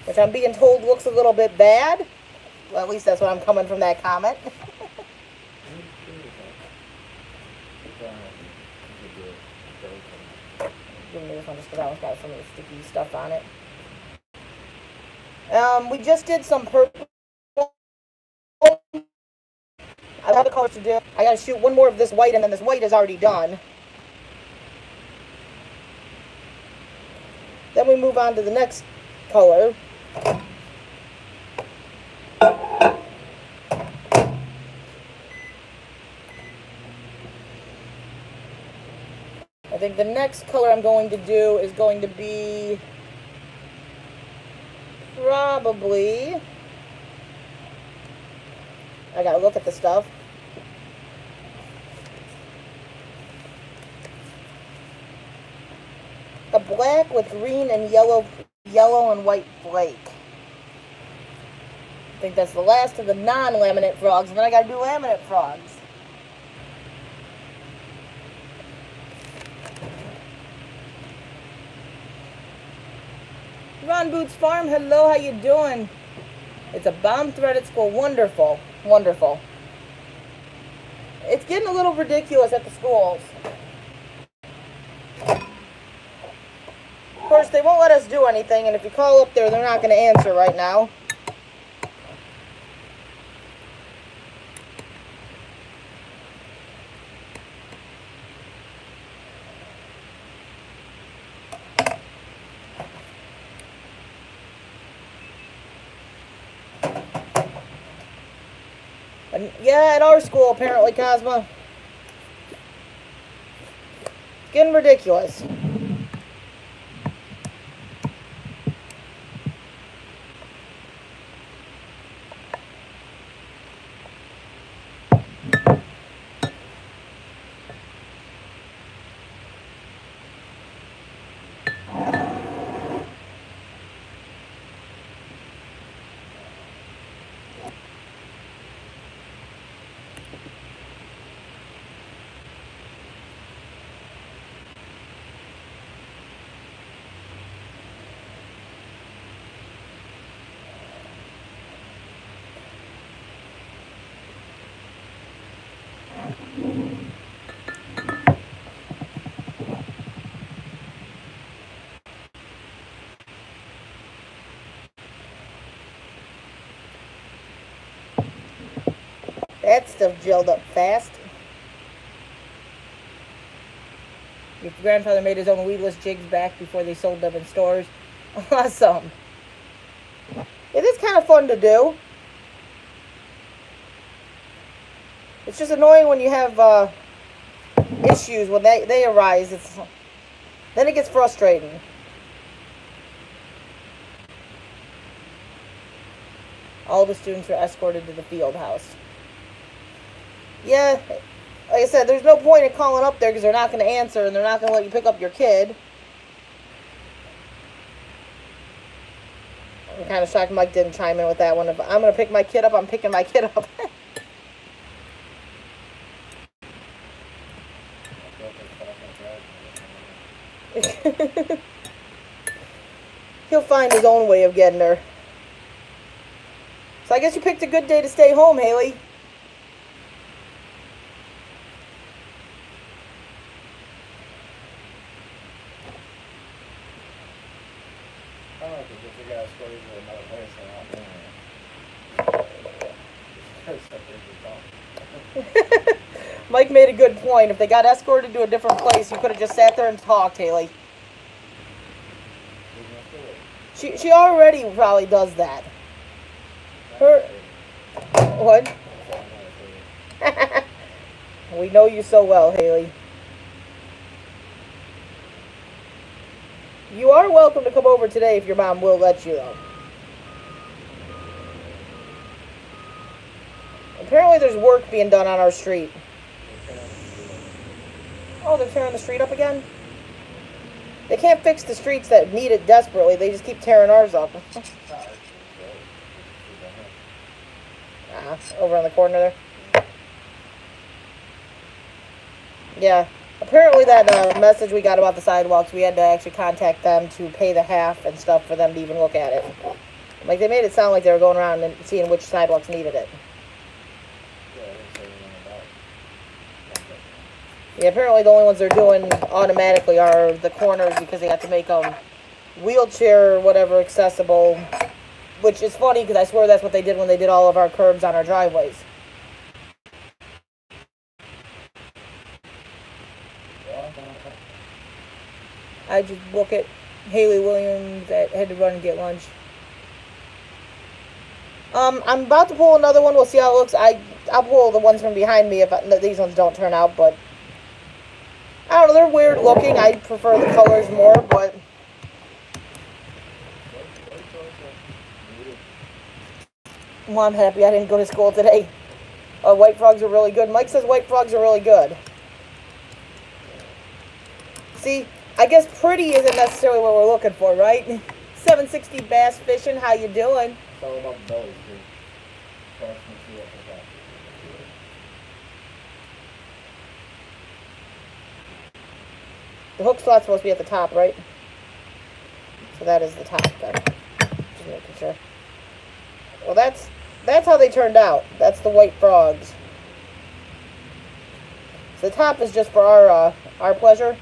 which I'm being told looks a little bit bad. Well, at least that's what I'm coming from that comment. (laughs) Give me this one just because that one's got some of the sticky stuff on it. Um, we just did some purple. I have the colors to do. I gotta shoot one more of this white, and then this white is already done. Then we move on to the next color. Think the next color I'm going to do is going to be probably. I gotta look at the stuff. A black with green and yellow, yellow and white flake. I think that's the last of the non-laminate frogs, and then I gotta do laminate frogs. Ron Boots Farm, hello, how you doing? It's a bomb threat at school. Wonderful, wonderful. It's getting a little ridiculous at the schools. Of course, they won't let us do anything, and if you call up there, they're not going to answer right now. And yeah, at school, apparently, Cosmo. Getting ridiculous. That stuff gelled up fast. Your grandfather made his own weedless jigs back before they sold them in stores. (laughs) Awesome. It is kind of fun to do. It's just annoying when you have uh, issues when they, they arise. It's then it gets frustrating. All the students were escorted to the field house. Yeah, like I said, there's no point in calling up there because they're not going to answer and they're not going to let you pick up your kid. I'm kind of shocked Mike didn't chime in with that one. If I'm going to pick my kid up, I'm picking my kid up. (laughs) (laughs) He'll find his own way of getting her. So I guess you picked a good day to stay home, Haley. I don't know, 'cause if we got escorted to another place, then I'll be there. Mike made a good point. If they got escorted to a different place, you could have just sat there and talked, Haley. She she already probably does that. Her- What? (laughs) we know you so well, Haley. You are welcome to come over today if your mom will let you, though. Apparently, there's work being done on our street. Oh, they're tearing the street up again? They can't fix the streets that need it desperately. They just keep tearing ours up. (laughs) Ah, over on the corner there. Yeah. Apparently that uh, message we got about the sidewalks, we had to actually contact them to pay the half and stuff for them to even look at it. Like they made it sound like they were going around and seeing which sidewalks needed it. Yeah, apparently the only ones they're doing automatically are the corners because they have to make them wheelchair or whatever accessible. Which is funny because I swear that's what they did when they did all of our curbs on our driveways. I just book it. Haley Williams I had to run and get lunch. Um, I'm about to pull another one. We'll see how it looks. I I'll pull the ones from behind me if I, these ones don't turn out, but I don't know. They're weird looking. I prefer the colors more, but well, I'm happy I didn't go to school today. Uh, white frogs are really good. Mike says white frogs are really good. See, I guess pretty isn't necessarily what we're looking for, right? 760 bass fishing. How you doing? It's all about the bellies, too. Cross and see what they got. The hook slot's supposed to be at the top, right? So that is the top then. Just making sure. Well, that's that's how they turned out. That's the white frogs. So the top is just for our uh, our pleasure.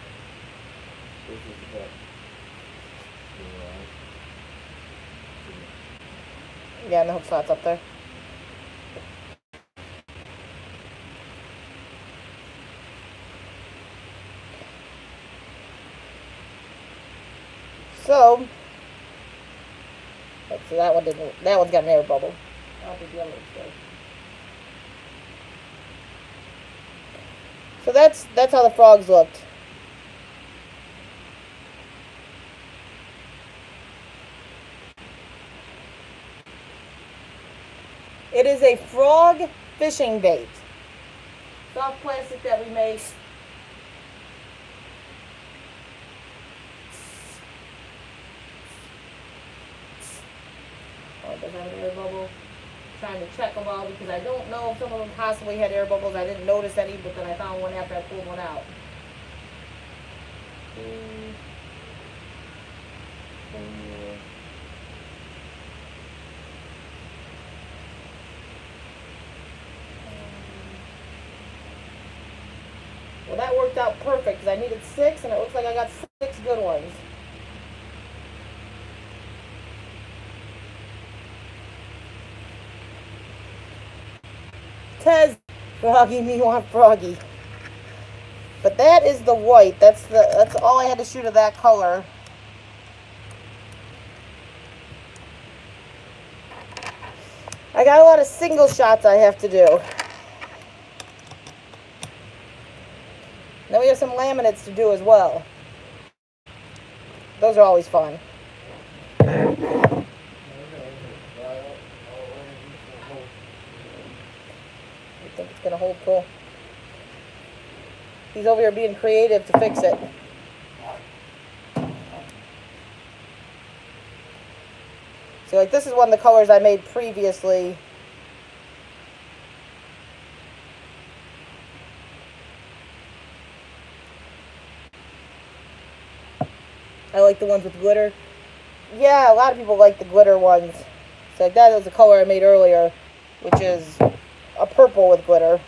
Yeah, and the hook slot's up there. So, let's see, that one didn't, that one's got an air bubble. I don't think the other one's good. So that's, that's how the frogs looked. It is a frog fishing bait. Soft plastic that we make. That have an air bubble? Trying to check them all because I don't know if some of them possibly had air bubbles. I didn't notice any, but then I found one after I pulled one out. Mm. Mm. Well, that worked out perfect because I needed six, and it looks like I got six good ones. Tez, Froggy, me want Froggy. But that is the white. That's the. That's all I had to shoot of that color. I got a lot of single shots I have to do. Then we have some laminates to do as well. Those are always fun. It's gonna hold cool? He's over here being creative to fix it. See, like this is one of the colors I made previously. I like the ones with glitter. Yeah, a lot of people like the glitter ones. So like that was color I made earlier, which is a purple with glitter.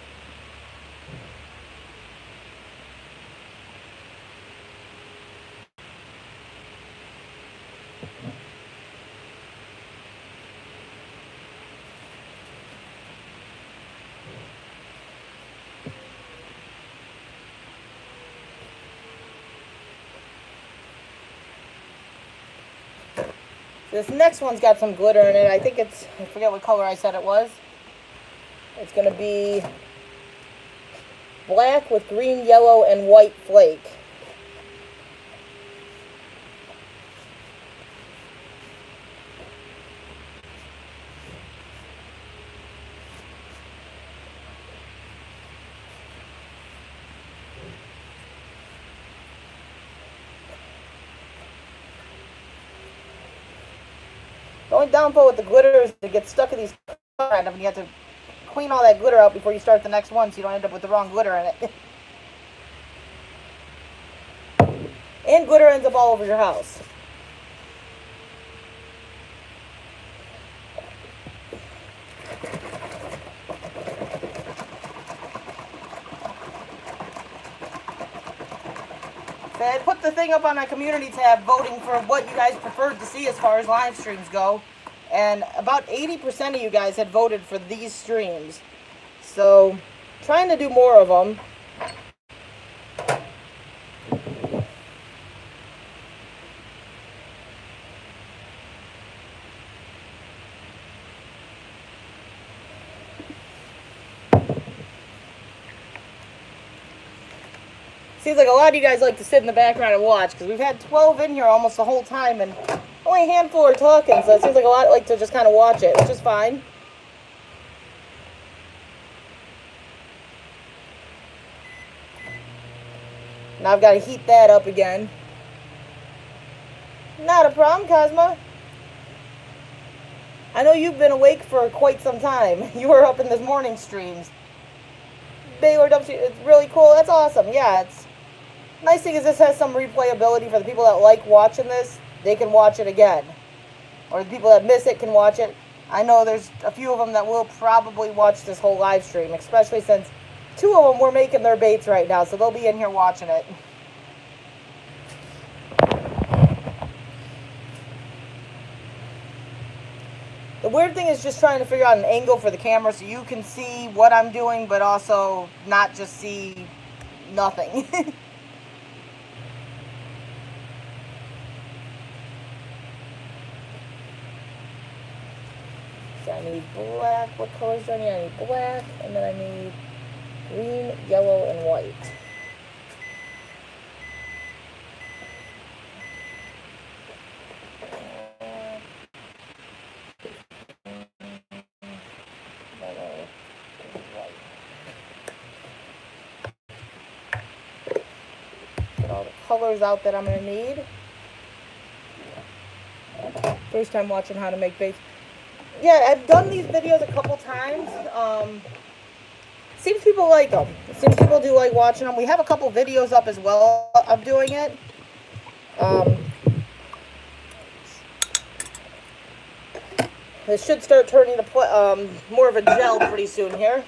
This next one's got some glitter in it. I think it's, I forget what color I said it was. It's going to be black with green, yellow, and white flake. The only downfall with the glitter is it gets stuck in these and you have to clean all that glitter out before you start the next one so you don't end up with the wrong glitter in it. (laughs) and glitter ends up all over your house. I put the thing up on my community tab voting for what you guys preferred to see as far as live streams go. And about 80% of you guys had voted for these streams. So, trying to do more of them. Seems like a lot of you guys like to sit in the background and watch because we've had 12 in here almost the whole time and only a handful are talking, so it seems like a lot like to just kind of watch it, which is fine. Now I've got to heat that up again. Not a problem, Cosmo. I know you've been awake for quite some time. (laughs) You were up in this morning streams. Baylor Dumpster, it's really cool. That's awesome. Yeah, it's nice thing is this has some replayability for the people that like watching this. They can watch it again. Or the people that miss it can watch it. I know there's a few of them that will probably watch this whole live stream, especially since two of them were making their baits right now, so they'll be in here watching it. The weird thing is just trying to figure out an angle for the camera so you can see what I'm doing, but also not just see nothing. (laughs) I need black. What colors do I need? I need black, and then I need green, yellow, and white. Colors out that I'm gonna need. First time watching how to make baits. Yeah, I've done these videos a couple times. Um, seems people like them. Seems people do like watching them. We have a couple videos up as well of doing it. Um, this should start turning to um, more of a gel pretty soon here.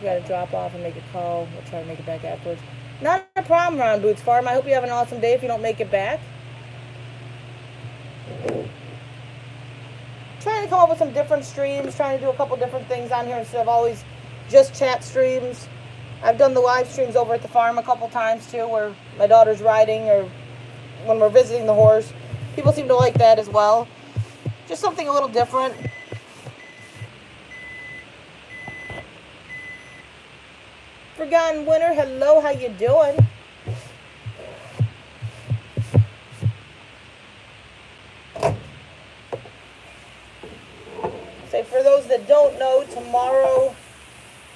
You gotta drop off and make a call. We'll try to make it back afterwards. Not a problem, Ron Boots Farm. I hope you have an awesome day if you don't make it back. Trying to come up with some different streams, trying to do a couple different things on here instead of always just chat streams. I've done the live streams over at the farm a couple times too, where my daughter's riding or when we're visiting the horse. People seem to like that as well. Just something a little different. Forgotten Winter, hello, how you doing? So for those that don't know, tomorrow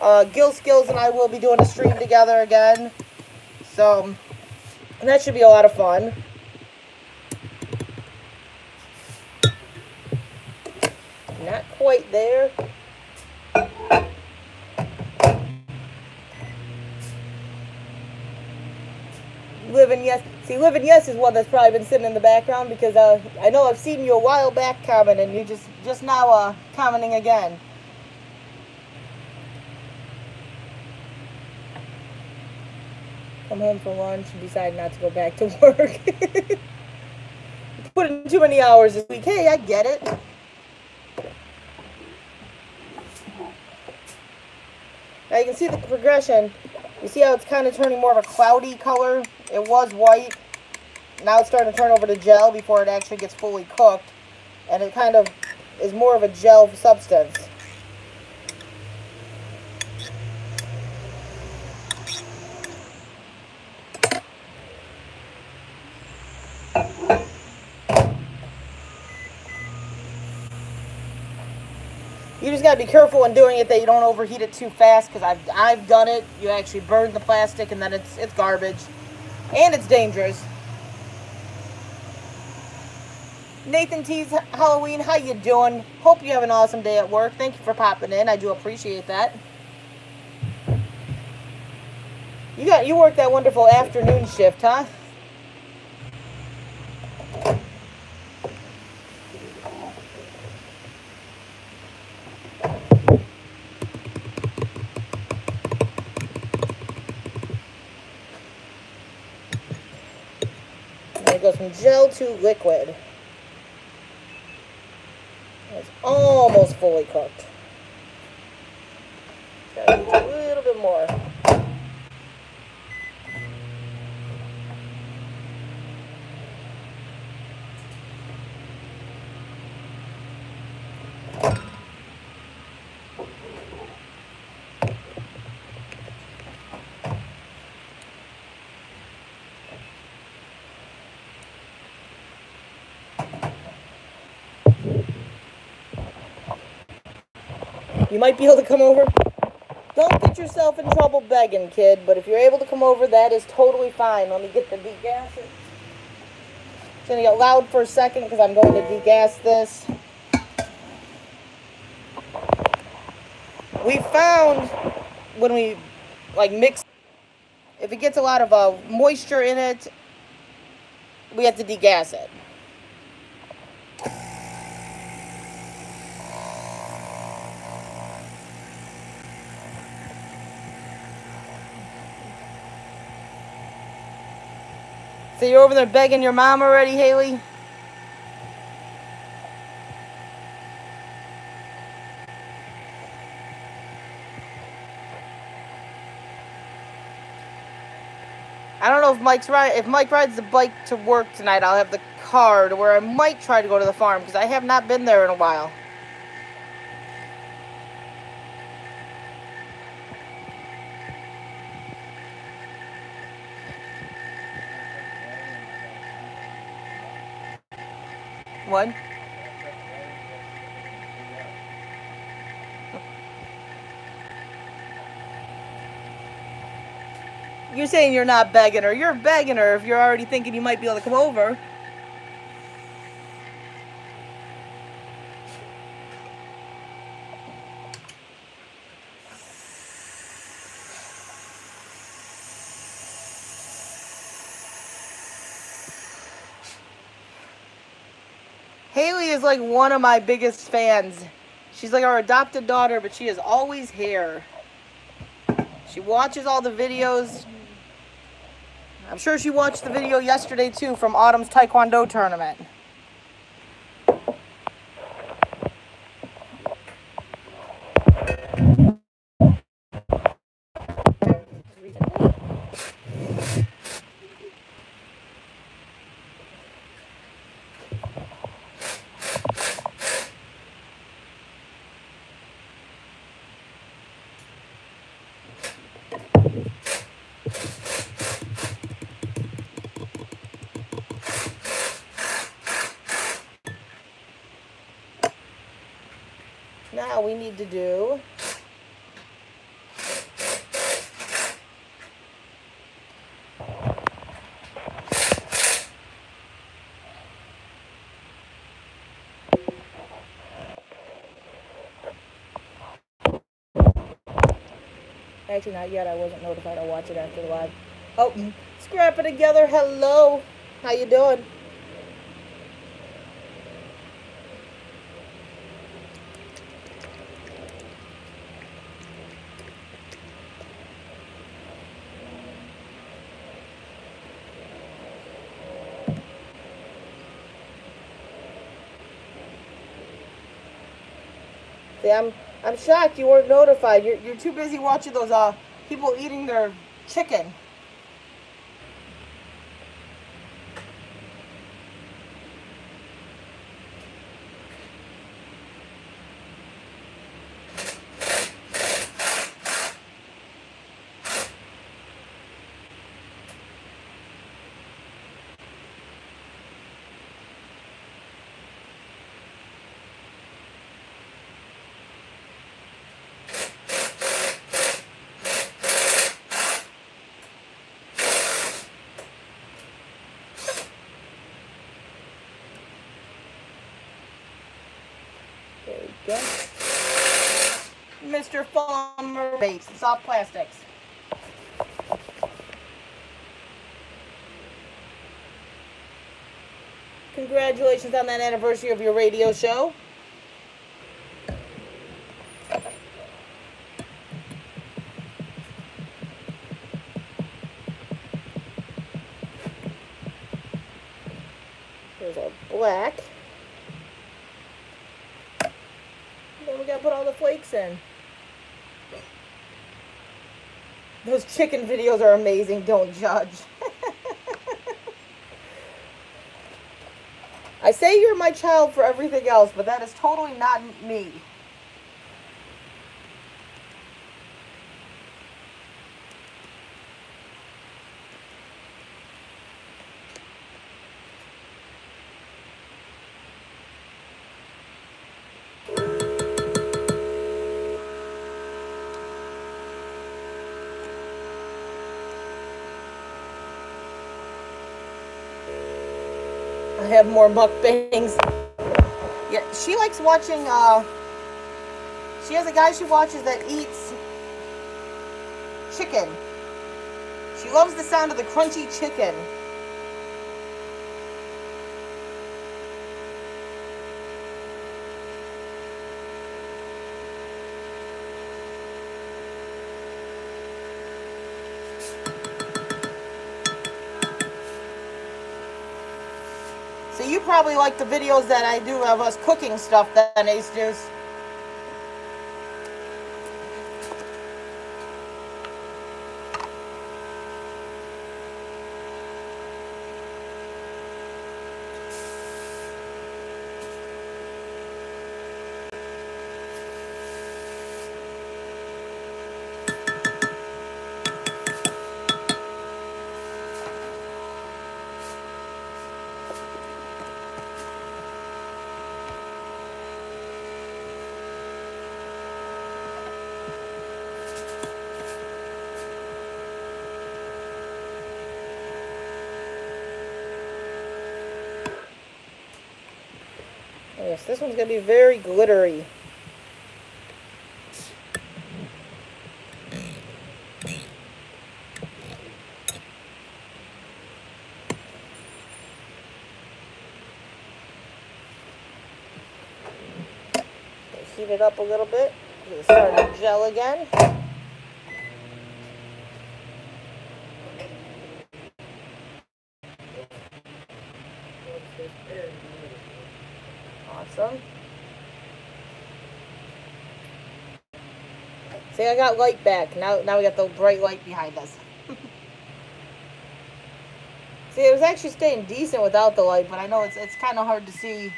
uh, Gil Skills and I will be doing a stream together again. So that should be a lot of fun. Not quite there. Living Yes. See, Living Yes is one that's probably been sitting in the background because uh, I know I've seen you a while back comment and you just just now uh, commenting again. Come home for lunch and decide not to go back to (laughs) work. Put in too many hours this week. Hey, I get it. Now you can see the progression. You see how it's kind of turning more of a cloudy color It was white. Now it's starting to turn over to gel before it actually gets fully cooked. And it kind of is more of a gel substance. You just gotta be careful when doing it that you don't overheat it too fast because I've I've done it. You actually burn the plastic and then it's it's garbage, and it's dangerous. Nathan T's Halloween, how you doing? Hope you have an awesome day at work. Thank you for popping in. I do appreciate that. You got you work that wonderful afternoon shift, huh? Gel to liquid. It's almost fully cooked. Gotta a little bit more. You might be able to come over. Don't get yourself in trouble begging, kid, but if you're able to come over, that is totally fine. Let me get the degas. It's gonna get loud for a second because I'm going to degas this. We found when we like mix, if it gets a lot of uh, moisture in it, we have to degas it. So you're over there begging your mom already, Haley? I don't know if Mike's right. If Mike rides the bike to work tonight, I'll have the car to where I might try to go to the farm because I have not been there in a while. What? You're saying you're not begging her. You're begging her if you're already thinking you might be able to come over. Haley is like one of my biggest fans. She's like our adopted daughter, but she is always here. She watches all the videos. I'm sure she watched the video yesterday too from Autumn's Taekwondo tournament. We need to do Actually, not yet. I wasn't notified. I'll watch it after the live. Oh, scrap it together. Hello. How you doing? See, I'm I'm shocked you weren't notified. You're you're too busy watching those uh people eating their chicken. Mr. Fulmer base, soft plastics. Congratulations on that anniversary of your radio show. There's our black. Then we gotta put all the flakes in. Those chicken videos are amazing, don't judge. (laughs) I say you're my child for everything else, but that is totally not me. Have more mukbangs. Yeah, she likes watching. Uh, she has a guy she watches that eats chicken. She loves the sound of the crunchy chicken. Probably like the videos that I do of us cooking stuff then, Ace Juice. One's going to be very glittery. Heat it up a little bit. It's starting to gel again. Awesome. I got light back. Now, now we got the bright light behind us. (laughs) see, it was actually staying decent without the light, but I know it's it's kind of hard to see.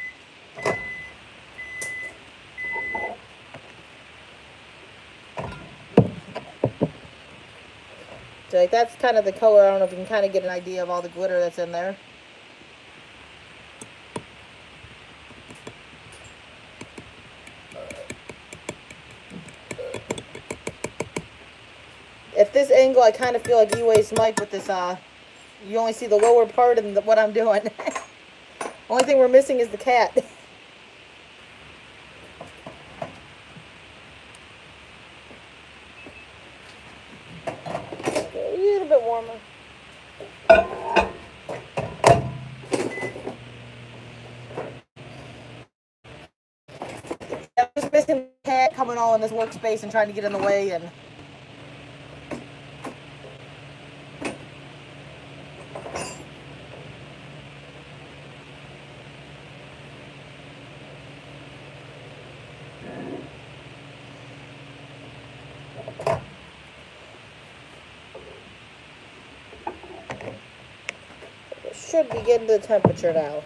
So, like, that's kind of the color. I don't know if you can kind of get an idea of all the glitter that's in there. at this angle, I kind of feel like E-Waste Mike with this, uh, you only see the lower part and what I'm doing. (laughs) only thing we're missing is the cat. (laughs) A little bit warmer. I was missing the cat coming all in this workspace and trying to get in the way and getting the temperature now.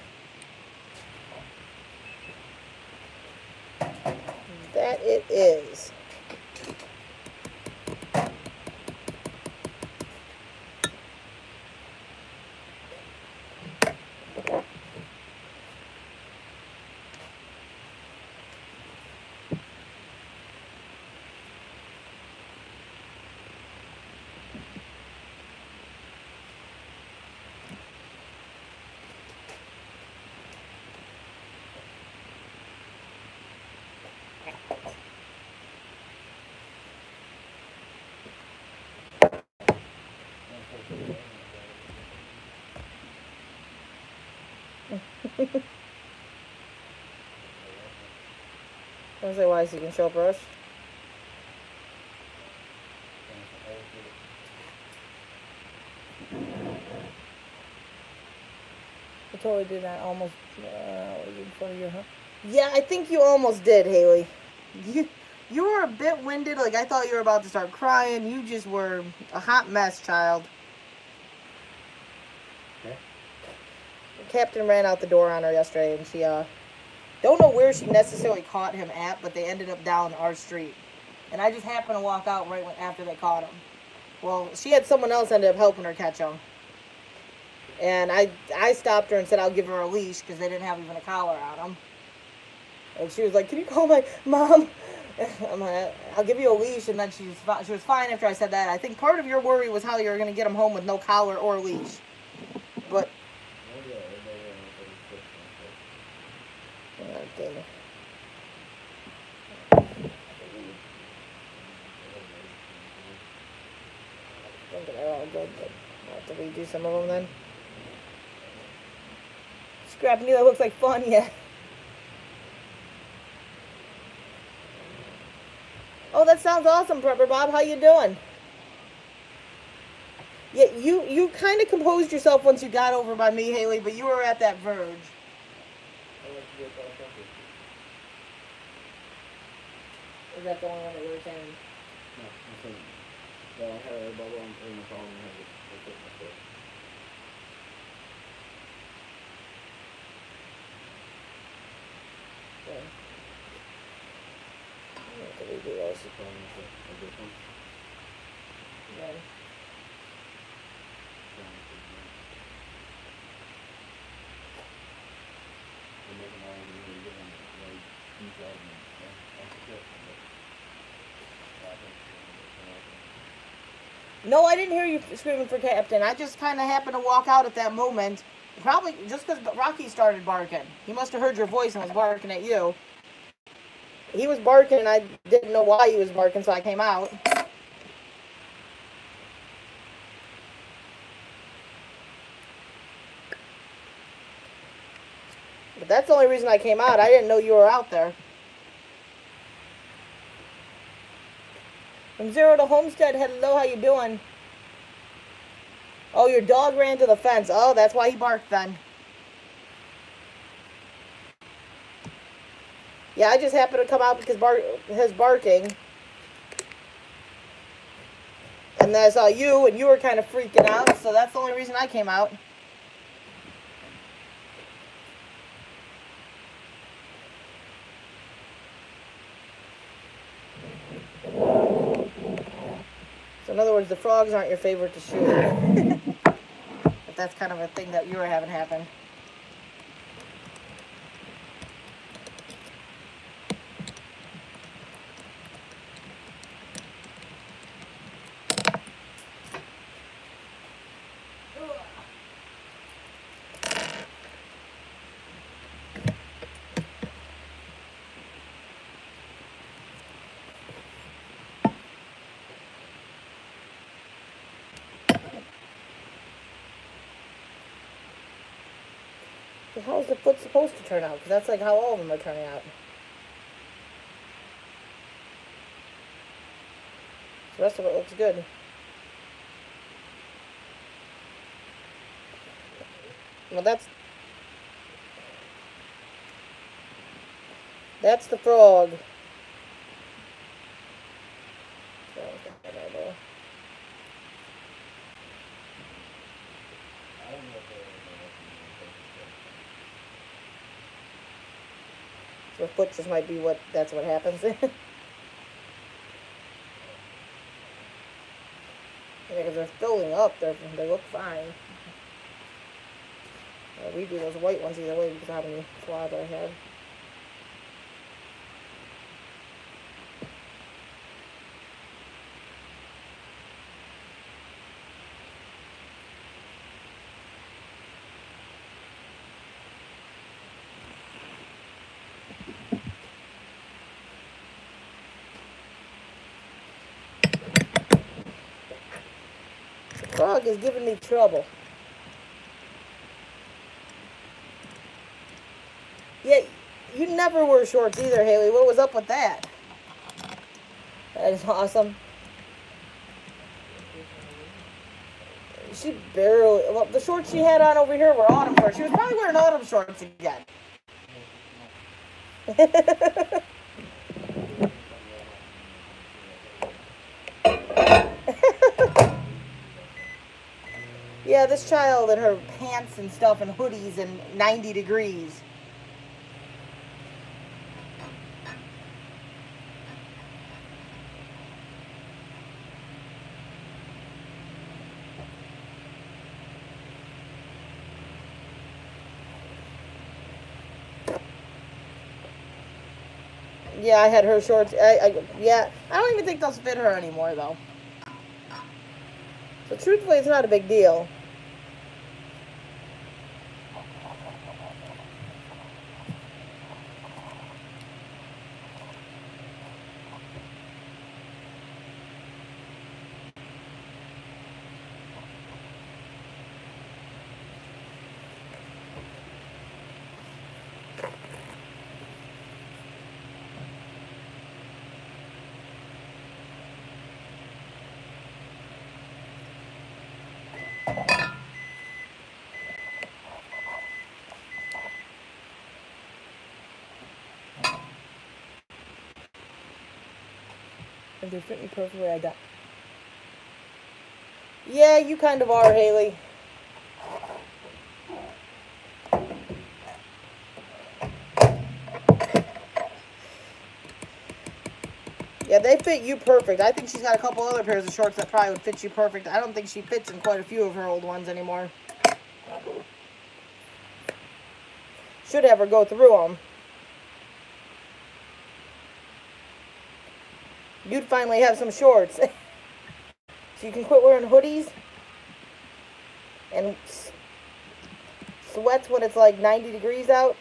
That it is. Was like, why so you can show up rush? I totally did that. Almost uh, was in front of your huh? Yeah, I think you almost did, Haley. You you were a bit winded. Like I thought you were about to start crying. You just were a hot mess, child. Okay. The captain ran out the door on her yesterday, and she uh don't know where she necessarily caught him at, but they ended up down our street. And I just happened to walk out right after they caught him. Well, she had someone else ended up helping her catch him. And I I stopped her and said I'll give her a leash because they didn't have even a collar on them. And she was like, "Can you call my mom?" (laughs) I'm like, "I'll give you a leash." And then she's fi- she was fine after I said that. I think part of your worry was how you were gonna get him home with no collar or leash. But okay. Thinking they're all good, but I'll have to redo some of them then. Scrap knew that looks like fun, (laughs) yeah. Oh, that sounds awesome, Prepper Bob. How you doing? Yeah, you you kind of composed yourself once you got over by me, Haley, but you were at that verge. Is that the only one that were saying? Well, I had a bubble in the phone and I had to I took my foot. Yeah. I have to redo those. The phone was a, a good one. Yeah. They're making all the really good ones, very detailed and, yeah, that's a good one, but. yeah, I think, uh, it's No, I didn't hear you screaming for Captain. I just kind of happened to walk out at that moment. Probably just because Rocky started barking. He must have heard your voice and was barking at you. He was barking, and I didn't know why he was barking, so I came out. But that's the only reason I came out. I didn't know you were out there. From Zero to Homestead, hello, how you doing? Oh, your dog ran to the fence. Oh, that's why he barked then. Yeah, I just happened to come out because bar- his barking. And then I saw you, and you were kind of freaking out, so that's the only reason I came out. So in other words, the frogs aren't your favorite to shoot. (laughs) but that's kind of a thing that you were having happen. So how's the foot supposed to turn out? Because that's like how all of them are turning out. The rest of it looks good. Well, that's that's the frog. So, get that out of there. I don't know if they're, just might be what that's what happens. (laughs) because they're filling up. They they look fine. We do those white ones either way because how many swabs I had. Frog is giving me trouble. Yeah, you never wear shorts either, Haley. What was up with that? That is awesome. She barely. Well, the shorts she had on over here were autumn shorts. She was probably wearing autumn shorts again. (laughs) child and her pants and stuff and hoodies and 90 degrees. Yeah, I had her shorts. I, I, yeah, I don't even think those fit her anymore, though. So truthfully, it's not a big deal. And they fit me perfectly. I got. Yeah, you kind of are, Haley. Yeah, they fit you perfect. I think she's got a couple other pairs of shorts that probably would fit you perfect. I don't think she fits in quite a few of her old ones anymore. Should have her go through them. You'd finally have some shorts. (laughs) so you can quit wearing hoodies and sweats when it's like 90 degrees out.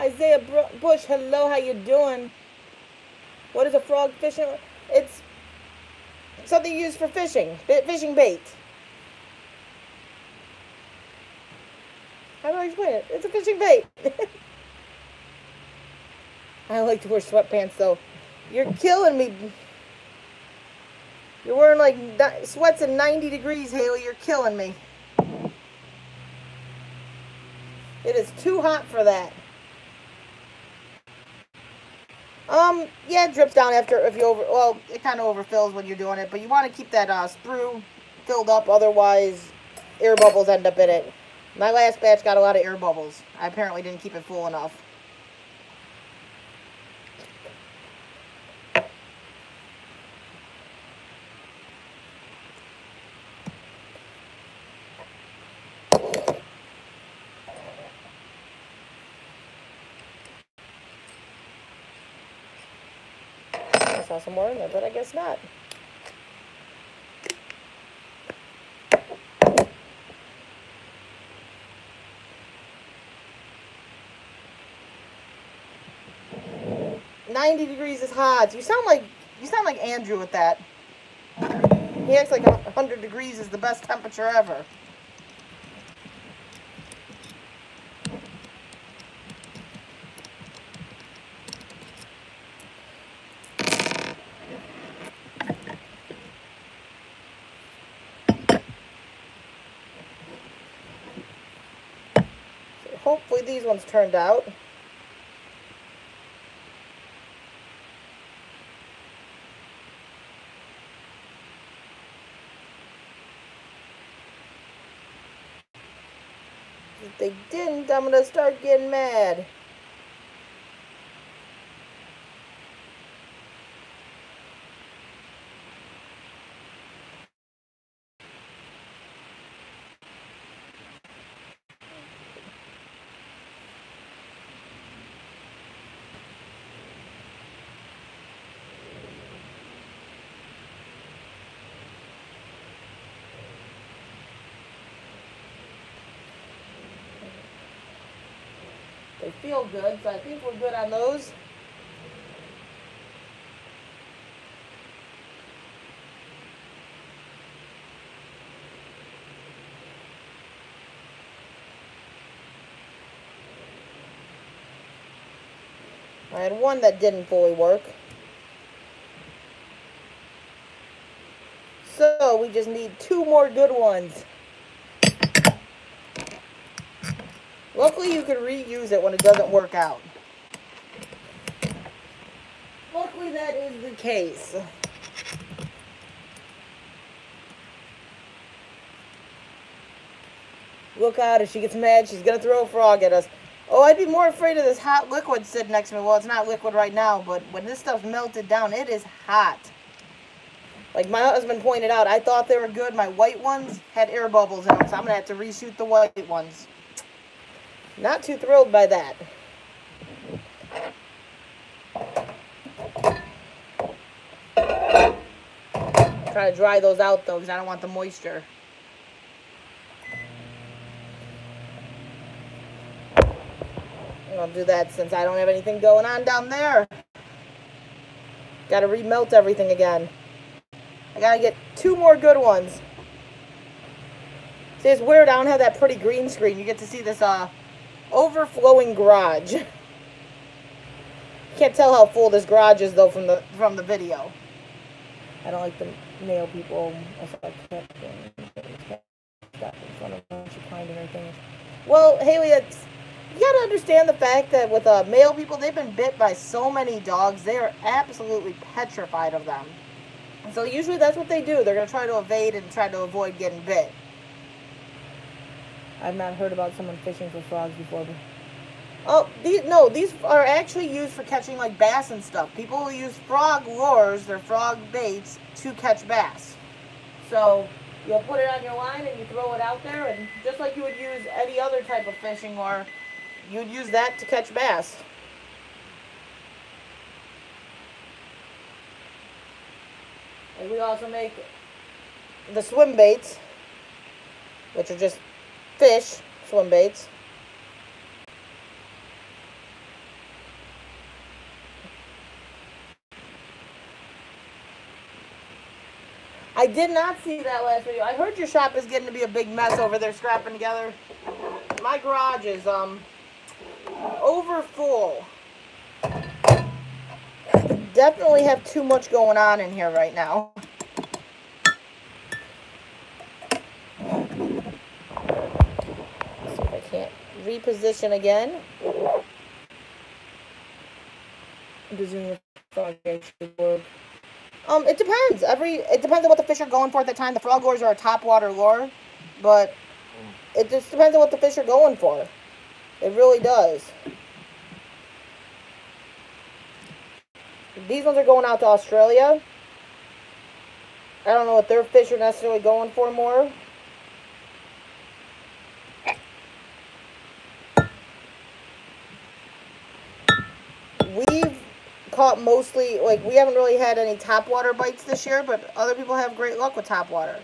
Isaiah Bush, hello, how you doing? What is a frog fishing? It's something used for fishing, fishing bait. How do I explain it? It's a fishing bait. (laughs) I like to wear sweatpants though. You're killing me. You're wearing like sweats in 90 degrees, Haley. You're killing me. It is too hot for that. Um, yeah, it drips down after if you over. Well, it kind of overfills when you're doing it, but you want to keep that uh, sprue filled up. Otherwise, air bubbles end up in it. My last batch got a lot of air bubbles. I apparently didn't keep it full enough. Saw some more in there, but I guess not. Ninety degrees is hot. You sound like you sound like Andrew with that. He acts like hundred degrees is the best temperature ever. one's turned out. If they didn't, I'm going to start getting mad. Feel good, so I think we're good on those. I had one that didn't fully work. So we just need two more good ones. Luckily, you can reuse it when it doesn't work out. Luckily, that is the case. Look out, if she gets mad, she's gonna throw a frog at us. Oh, I'd be more afraid of this hot liquid sitting next to me. Well, it's not liquid right now, but when this stuff's melted down, it is hot. Like my husband pointed out, I thought they were good. My white ones had air bubbles in them, so I'm gonna have to reshoot the white ones. Not too thrilled by that. Try to dry those out though, because I don't want the moisture. I'll do that since I don't have anything going on down there. Gotta remelt everything again. I gotta get two more good ones. See, it's weird. I don't have that pretty green screen. You get to see this uh, overflowing garage. Can't tell how full this garage is though from the from the video. I don't like the mail people. I kept in front of. Well, Haley, it's you gotta understand the fact that with uh, mail people, they've been bit by so many dogs. They are absolutely petrified of them. And so usually that's what they do. They're gonna try to evade and try to avoid getting bit. I've not heard about someone fishing for frogs before. But... Oh, these no, these are actually used for catching like bass and stuff. People will use frog lures, their frog baits, to catch bass. So you'll put it on your line and you throw it out there, and just like you would use any other type of fishing lure, you'd use that to catch bass. And we also make the swim baits, which are just fish swim baits. I did not see that last video. I heard your shop is getting to be a big mess over there scrapping together. My garage is um over full. Definitely have too much going on in here right now. See if I can't reposition again. Um, it depends. Every it depends on what the fish are going for at the time. The frog lures are a top water lure, but it just depends on what the fish are going for. It really does. These ones are going out to Australia. I don't know what their fish are necessarily going for more. We've caught mostly, like, we haven't really had any top water bites this year, but other people have great luck with topwater.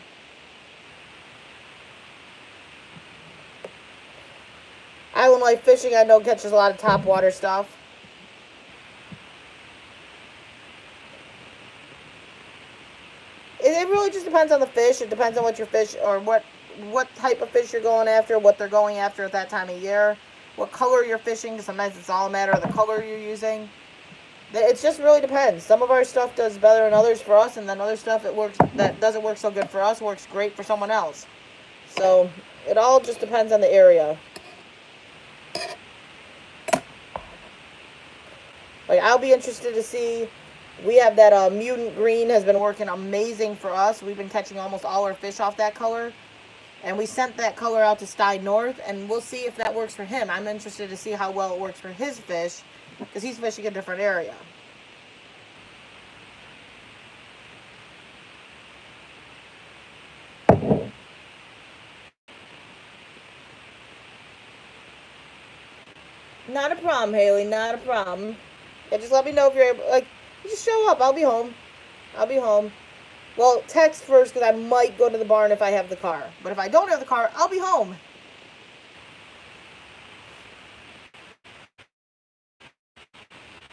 Island Life Fishing, I know, catches a lot of top water stuff. It, it really just depends on the fish. It depends on what your fish, or what, what type of fish you're going after, what they're going after at that time of year, what color you're fishing. Sometimes it's all a matter of the color you're using. It just really depends. Some of our stuff does better than others for us, and then other stuff it works that doesn't work so good for us works great for someone else. So it all just depends on the area. Like I'll be interested to see. We have that uh, mutant green has been working amazing for us. We've been catching almost all our fish off that color. And we sent that color out to Stye North, and we'll see if that works for him. I'm interested to see how well it works for his fish, because he's fishing a different area. Not a problem, Haley. Not a problem. Yeah, just let me know if you're able. Like, just show up. I'll be home. I'll be home. Well, text first because I might go to the barn if I have the car. But if I don't have the car, I'll be home.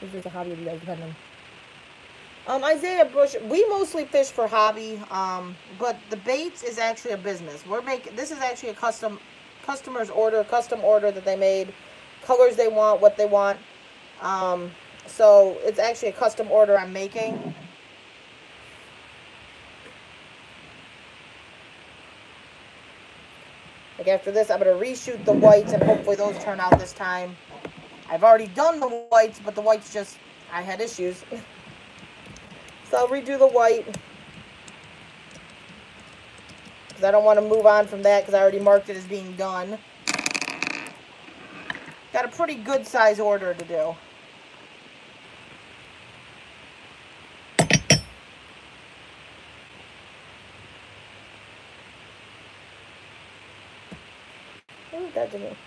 This Is a hobby you guys depend? Um, Isaiah Bush, we mostly fish for hobby, um, but the baits is actually a business. We're making this is actually a custom customer's order, custom order that they made, colors they want, what they want. Um, so it's actually a custom order I'm making. Like after this, I'm going to reshoot the whites and hopefully those turn out this time. I've already done the whites, but the whites just, I had issues. (laughs) so I'll redo the white. Because I don't want to move on from that because I already marked it as being done. Got a pretty good size order to do. That didn't.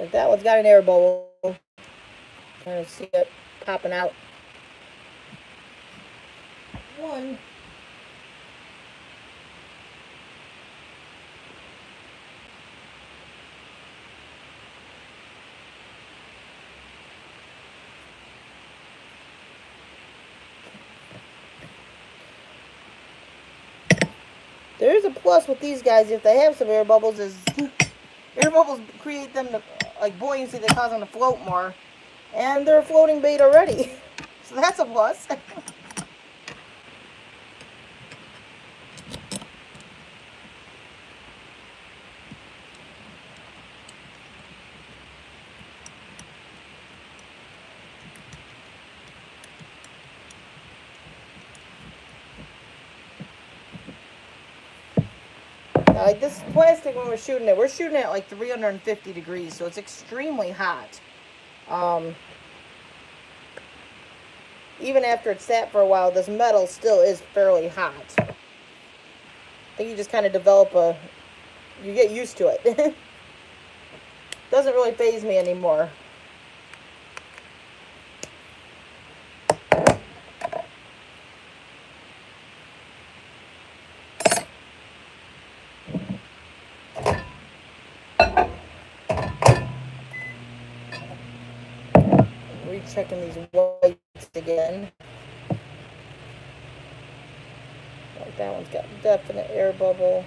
Like that one's got an air bubble. Kind of see it popping out. One. There is a plus with these guys if they have some air bubbles is (laughs) air bubbles create them to like buoyancy that cause them to float more. And they're a floating bait already. (laughs) So that's a plus. (laughs) like this plastic when we're shooting it, we're shooting it at like 350 degrees, so it's extremely hot. Um, even after it's sat for a while, this metal still is fairly hot. I think you just kind of develop a, you get used to it. (laughs) Doesn't really faze me anymore. Checking these whites again. Like that one's got definite air bubble.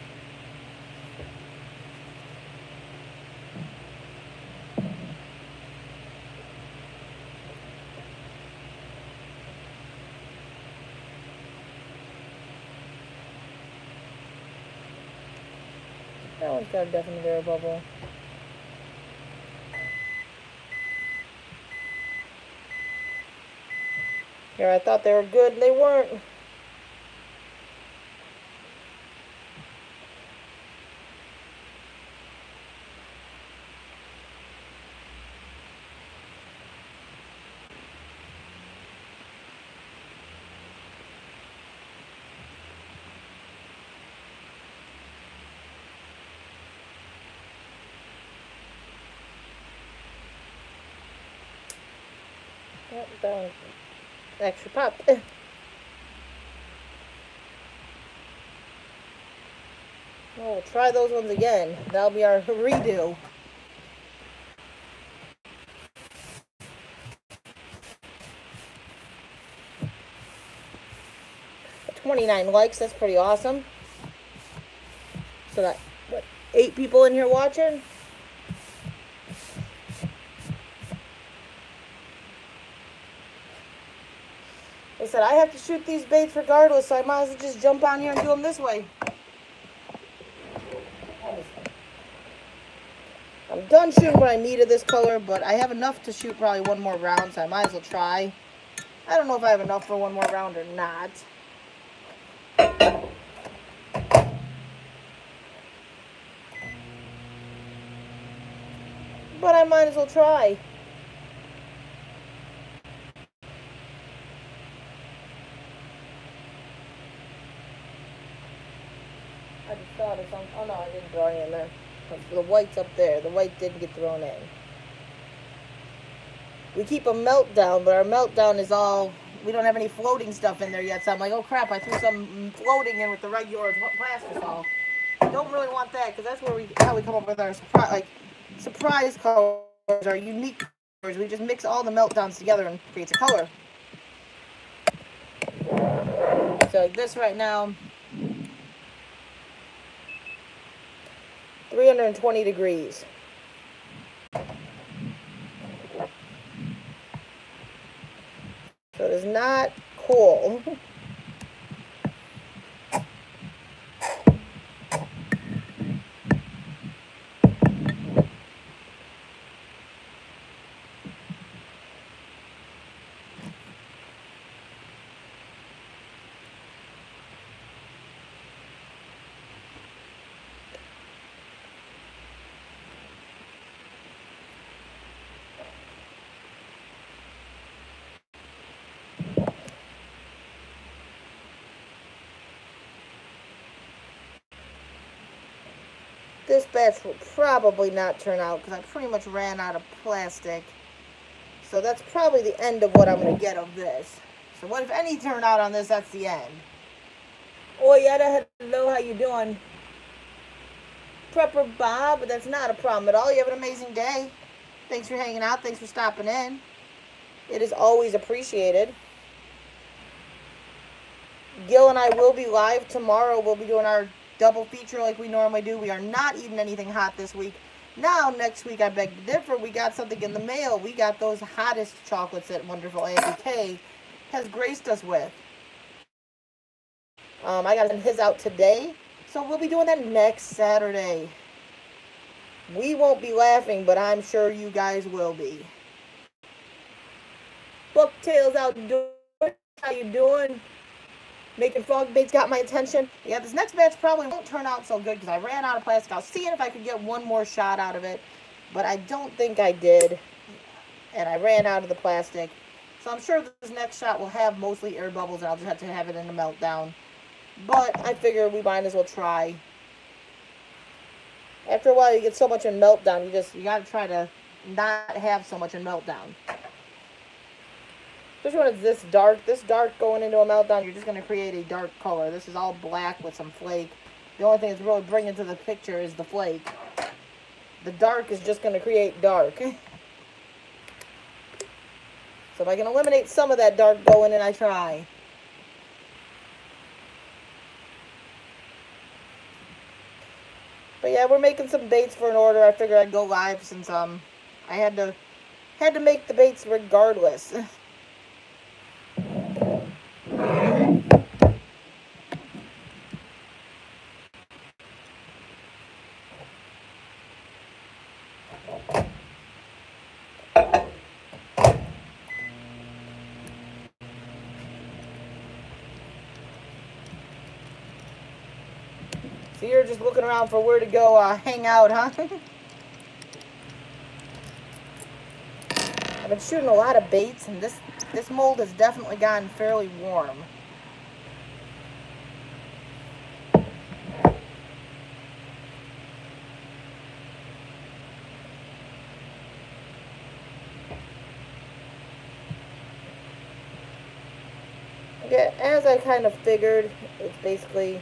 That one's got a definite air bubble. I thought they were good, and they weren't. Yep, that extra pop. (laughs) we'll try those ones again. That'll be our redo. Twenty-nine likes. That's pretty awesome. So that what eight people in here watching? Said, I have to shoot these baits regardless, so I might as well just jump on here and do them this way. I'm done shooting what I need of this color, but I have enough to shoot probably one more round, so I might as well try. I don't know if I have enough for one more round or not. But I might as well try. I just thought of something. No, I didn't throw any in there. The white's up there. The white didn't get thrown in. We keep a meltdown, but our meltdown is all. We don't have any floating stuff in there yet, so I'm like, oh crap! I threw some floating in with the regular plastisol. Don't really want that because that's where we how we come up with our surprise like surprise colors, our unique colors. We just mix all the meltdowns together and creates a color. So this right now. 320 degrees. So it is not cool. (laughs) This batch will probably not turn out because I pretty much ran out of plastic. So that's probably the end of what I'm going to get of this. So what if any turn out on this, that's the end. Oh, yeah, hello, how you doing? Prepper Bob, but that's not a problem at all. You have an amazing day. Thanks for hanging out. Thanks for stopping in. It is always appreciated. Gil and I will be live tomorrow. We'll be doing our double feature like we normally do. We are not eating anything hot this week. Now, next week, I beg to differ. We got something in the mail. We got those hottest chocolates that wonderful Andy K has graced us with. Um, I got his out today. So we'll be doing that next Saturday. We won't be laughing, but I'm sure you guys will be. Bucktails Outdoors, how you doing? Making frog baits got my attention. Yeah, this next batch probably won't turn out so good because I ran out of plastic. I was seeing if I could get one more shot out of it, but I don't think I did. And I ran out of the plastic. So I'm sure this next shot will have mostly air bubbles and I'll just have to have it in a meltdown. But I figure we might as well try. After a while you get so much in meltdown, you just, you gotta try to not have so much in meltdown. Especially when it's this dark. This dark going into a meltdown, you're just going to create a dark color. This is all black with some flake. The only thing that's really bringing to the picture is the flake. The dark is just going to create dark. (laughs) so if I can eliminate some of that dark going in, I try. But yeah, we're making some baits for an order. I figured I'd go live since um I had to had to make the baits regardless. (laughs) just looking around for where to go uh, hang out, huh? (laughs) I've been shooting a lot of baits, and this, this mold has definitely gotten fairly warm. As I kind of figured, it's basically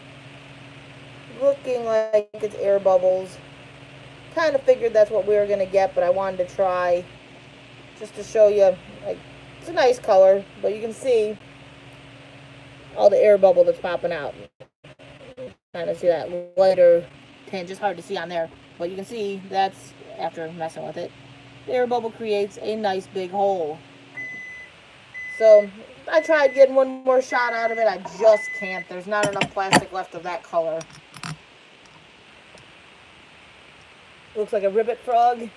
looking like it's air bubbles. Kind of figured that's what we were going to get, but I wanted to try just to show you. Like, it's a nice color, but you can see all the air bubble that's popping out. Kind of see that lighter tint, just hard to see on there. But you can see that's after messing with it. The air bubble creates a nice big hole. So I tried getting one more shot out of it. I just can't. There's not enough plastic left of that color. Looks like a ribbit frog.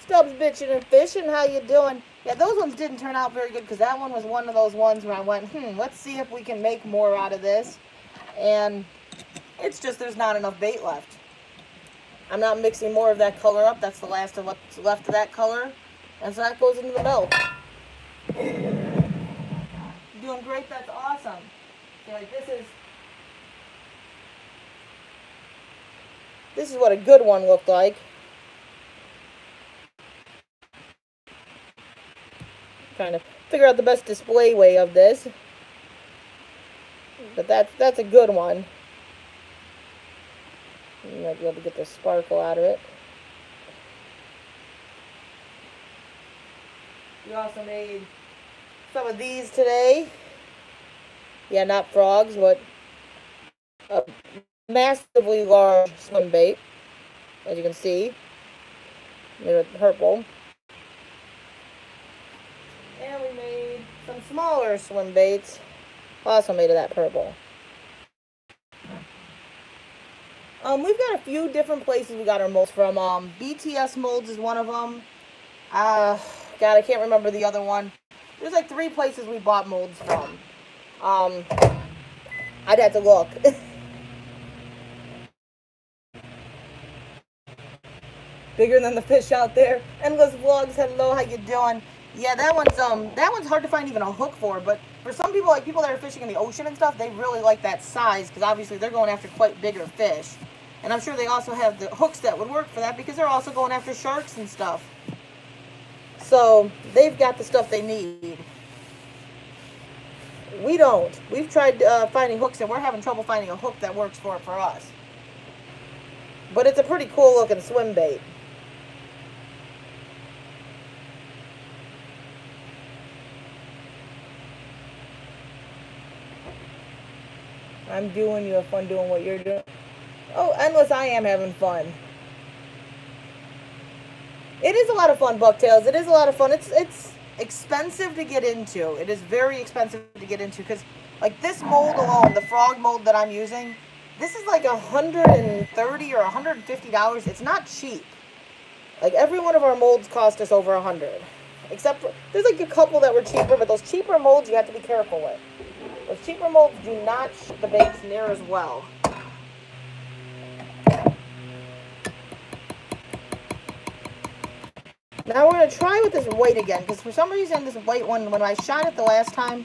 Stubbs bitching and fishing. How you doing? Yeah, those ones didn't turn out very good because that one was one of those ones where I went, hmm, let's see if we can make more out of this. And it's just there's not enough bait left. I'm not mixing more of that color up. That's the last of what's left of that color. And so that goes into the milk. Doing great. That's awesome. See, like this is this is what a good one looked like. Trying to figure out the best display way of this. But that's that's a good one. You might be able to get the sparkle out of it. We also made some of these today. Yeah, not frogs, but a massively large swim bait, as you can see. Made with purple. And we made some smaller swim baits, also made of that purple. Um, we've got a few different places we got our molds from. Um, BTS Molds is one of them. Uh, God, I can't remember the other one. There's like three places we bought molds from. Um, I'd have to look. (laughs) Bigger than the fish out there. Endless vlogs. Hello, how you doing? Yeah, that one's um that one's hard to find even a hook for. But for some people, like people that are fishing in the ocean and stuff, they really like that size because obviously they're going after quite bigger fish. And I'm sure they also have the hooks that would work for that because they're also going after sharks and stuff. So they've got the stuff they need. We don't. We've tried uh, finding hooks and we're having trouble finding a hook that works for it for us. But it's a pretty cool looking swim bait. I'm doing. You have fun doing what you're doing. Oh, unless I am having fun. It is a lot of fun, Bucktails. It is a lot of fun. It's it's expensive to get into. It is very expensive to get into because, like this mold alone, the frog mold that I'm using, this is like a hundred and thirty or fifty dollars. It's not cheap. Like every one of our molds cost us over a hundred, except for there's like a couple that were cheaper, but those cheaper molds you have to be careful with. Those cheaper molds do not shoot the baits near as well. Now we're going to try with this white again, because for some reason this white one, when I shot it the last time,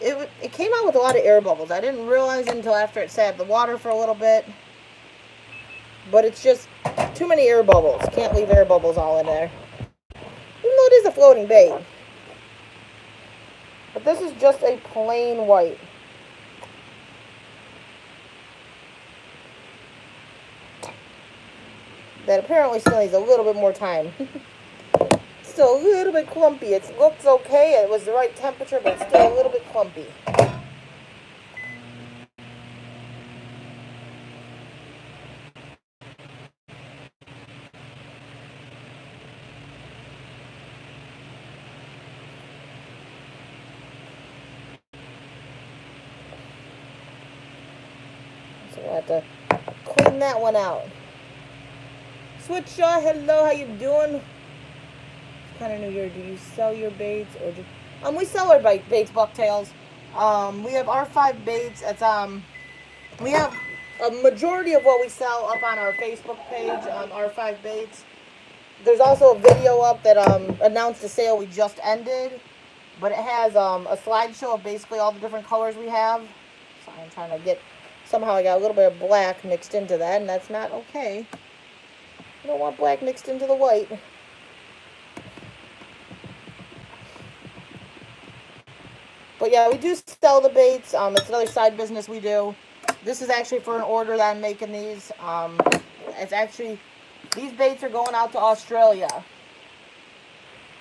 it, it came out with a lot of air bubbles. I didn't realize until after it sat in the water for a little bit. But it's just too many air bubbles. Can't leave air bubbles all in there. Even though it is a floating bait. But this is just a plain white. That apparently still needs a little bit more time. (laughs) still a little bit clumpy. It looks okay. It was the right temperature, but still a little bit clumpy. So we'll have to that one out. Switchshot, hello, how you doing? kind of new year. Do you sell your baits or do um we sell our bait baits, bucktails. Um we have R5 baits. It's um we have a majority of what we sell up on our Facebook page, um, R5 baits. There's also a video up that um announced a sale we just ended, but it has um a slideshow of basically all the different colors we have. So I'm trying to get somehow I got a little bit of black mixed into that, and that's not okay. I don't want black mixed into the white. But yeah, we do sell the baits. Um, it's another side business we do. This is actually for an order that I'm making these. Um, it's actually, these baits are going out to Australia.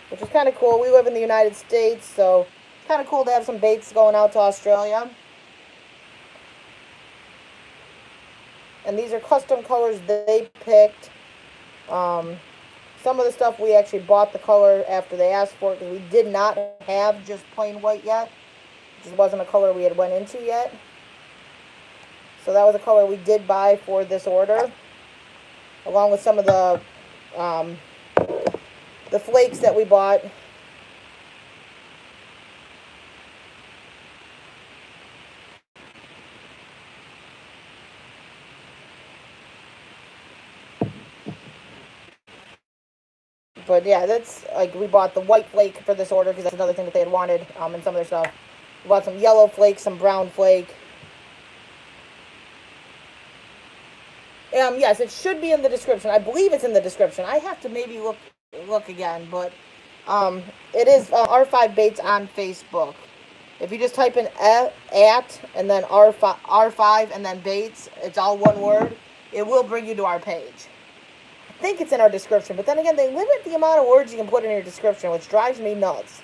Which is kind of cool. We live in the United States, so kind of cool to have some baits going out to Australia. And these are custom colors they picked. Um, some of the stuff we actually bought the color after they asked for it because we did not have just plain white yet. It just wasn't a color we had went into yet. So that was a color we did buy for this order. Along with some of the um, the flakes that we bought. But yeah, that's like we bought the white flake for this order because that's another thing that they had wanted um, in some of their stuff. We bought some yellow flake, some brown flake. Um, yes, it should be in the description. I believe it's in the description. I have to maybe look look again, but um, it is uh, R5 Baits on Facebook. If you just type in at, at and then R5, R5 and then Baits, it's all one word. It will bring you to our page. Think it's in our description, but then again, they limit the amount of words you can put in your description, which drives me nuts.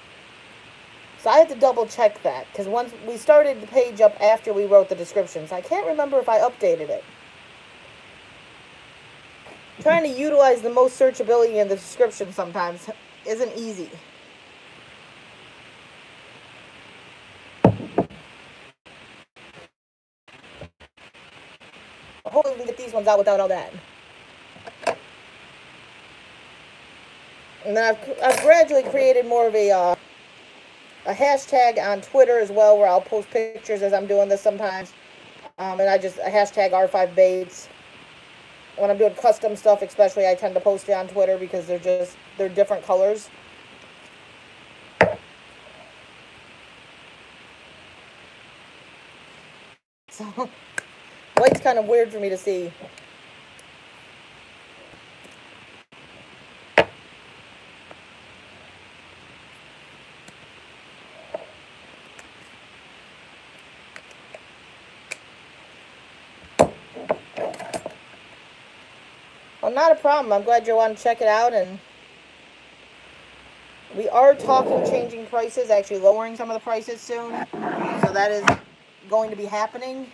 So I had to double check that because once we started the page up after we wrote the descriptions, I can't remember if I updated it. Trying to utilize the most searchability in the description sometimes isn't easy. Hopefully we can get these ones out without all that. And then I've, I've gradually created more of a, uh, a hashtag on Twitter as well where I'll post pictures as I'm doing this sometimes. Um, and I just a hashtag R5Baits when I'm doing custom stuff, especially, I tend to post it on Twitter because they're just, they're different colors. (laughs) So, (laughs) white's kind of weird for me to see. Not a problem. I'm glad you want to check it out. And we are talking changing prices, actually lowering some of the prices soon. So that is going to be happening.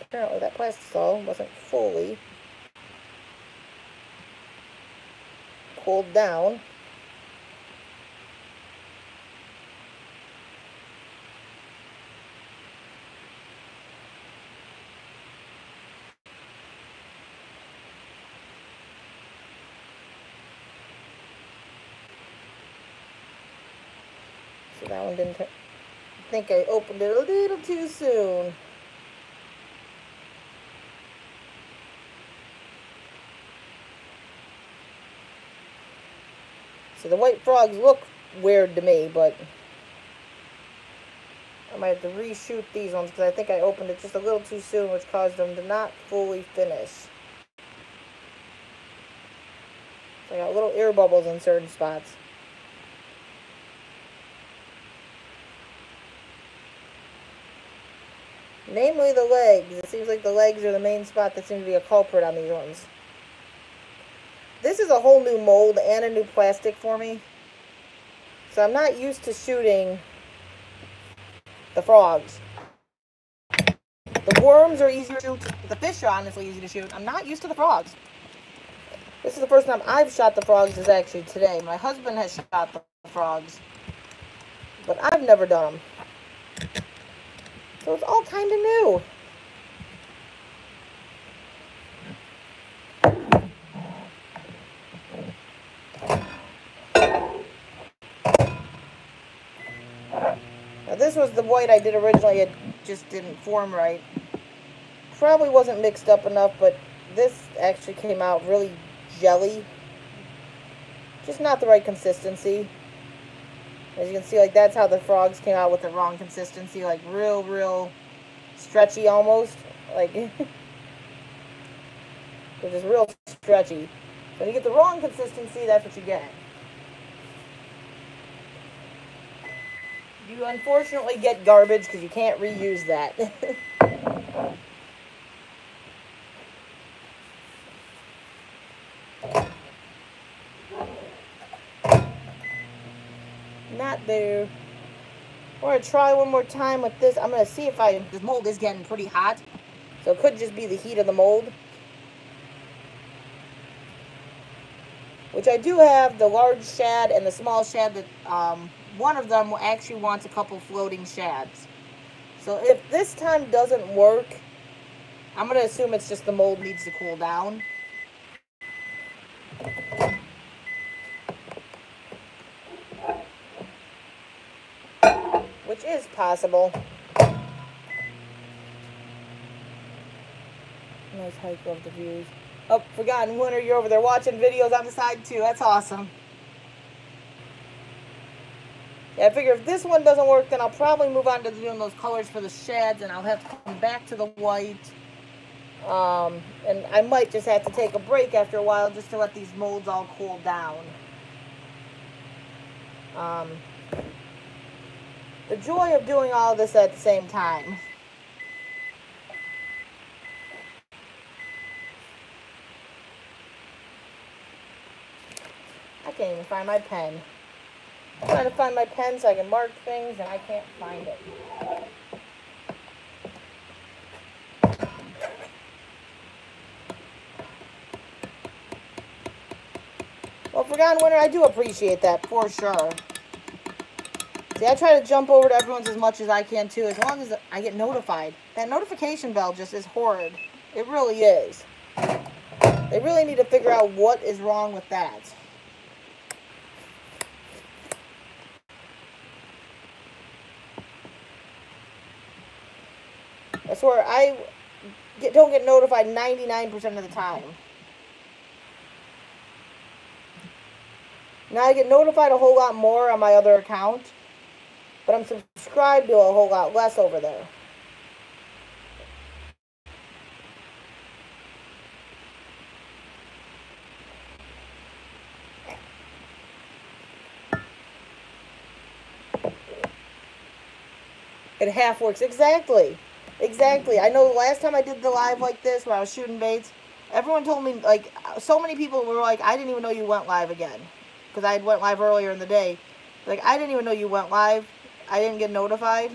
Apparently that plastisol wasn't fully cooled down. So that one didn't, I think I opened it a little too soon. So the white frogs look weird to me, but I might have to reshoot these ones because I think I opened it just a little too soon, which caused them to not fully finish. So I got little air bubbles in certain spots. Namely the legs. It seems like the legs are the main spot that seems to be a culprit on these ones. This is a whole new mold and a new plastic for me. So I'm not used to shooting the frogs. The worms are easier to shoot. The fish are honestly easy to shoot. I'm not used to the frogs. This is the first time I've shot the frogs is actually today. My husband has shot the frogs. But I've never done them. So it's all kind of new. this was the white I did originally. It just didn't form right. Probably wasn't mixed up enough, but this actually came out really jelly. Just not the right consistency. As you can see, like that's how the frogs came out with the wrong consistency, like real, real stretchy almost. Like, (laughs) they're just real stretchy. When you get the wrong consistency, that's what you get. You unfortunately get garbage because you can't reuse that. (laughs) Not there. We're gonna try one more time with this. I'm gonna see if I, this mold is getting pretty hot. So it could just be the heat of the mold. Which I do have the large shad and the small shad that, um, one of them actually wants a couple floating shads. So if this time doesn't work, I'm going to assume it's just the mold needs to cool down. Which is possible. Nice hike of the views. Oh, Forgotten Winter, you're over there watching videos on the side too. That's awesome. Yeah, I figure if this one doesn't work, then I'll probably move on to doing those colors for the shads, and I'll have to come back to the white. Um, and I might just have to take a break after a while just to let these molds all cool down. Um, the joy of doing all this at the same time. I can't even find my pen. Trying to find my pen so I can mark things and I can't find it. Well, Forgotten Winter, I do appreciate that for sure. See, I try to jump over to everyone's as much as I can too, as long as I get notified. That notification bell just is horrid. It really is. They really need to figure out what is wrong with that. Swear, I get, don't get notified 99% of the time. Now I get notified a whole lot more on my other account, but I'm subscribed to a whole lot less over there. It half works. Exactly. Exactly. I know the last time I did the live like this, where I was shooting baits, everyone told me, like, so many people were like, I didn't even know you went live again. Because I went live earlier in the day. Like, I didn't even know you went live. I didn't get notified.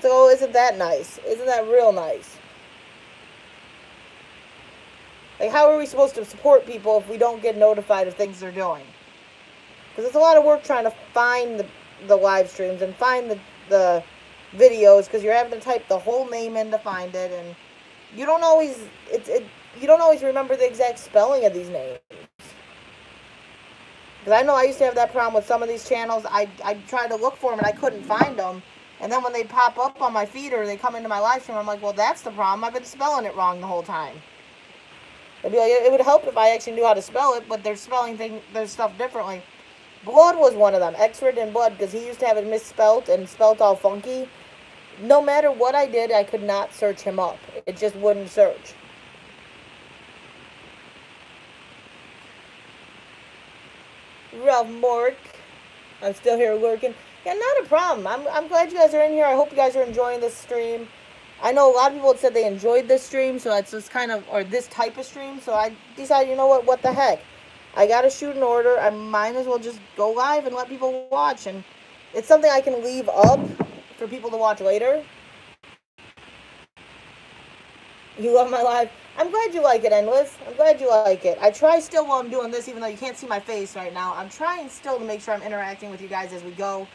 So, oh, isn't that nice? Isn't that real nice? Like, how are we supposed to support people if we don't get notified of things they're doing? Because it's a lot of work trying to find the, the live streams and find the, the videos because you're having to type the whole name in to find it and you don't always it's it you don't always remember the exact spelling of these names. Because I know I used to have that problem with some of these channels. I, I tried to look for them and I couldn't find them and then when they pop up on my feed or they come into my live stream I'm like well that's the problem. I've been spelling it wrong the whole time. It'd be like, it would help if I actually knew how to spell it but they're spelling thing, their stuff differently. Blood was one of them. X-Rid in Blood, because he used to have it misspelt and spelt all funky. No matter what I did, I could not search him up. It just wouldn't search. Ralph Mork. I'm still here lurking. Yeah, not a problem. I'm, I'm glad you guys are in here. I hope you guys are enjoying this stream. I know a lot of people said they enjoyed this stream, so it's just kind of, or this type of stream, so I decided, you know what, what the heck. I got to shoot an order. I might as well just go live and let people watch. And it's something I can leave up for people to watch later. You love my live. I'm glad you like it, Endless. I'm glad you like it. I try still while I'm doing this, even though you can't see my face right now. I'm trying still to make sure I'm interacting with you guys as we go.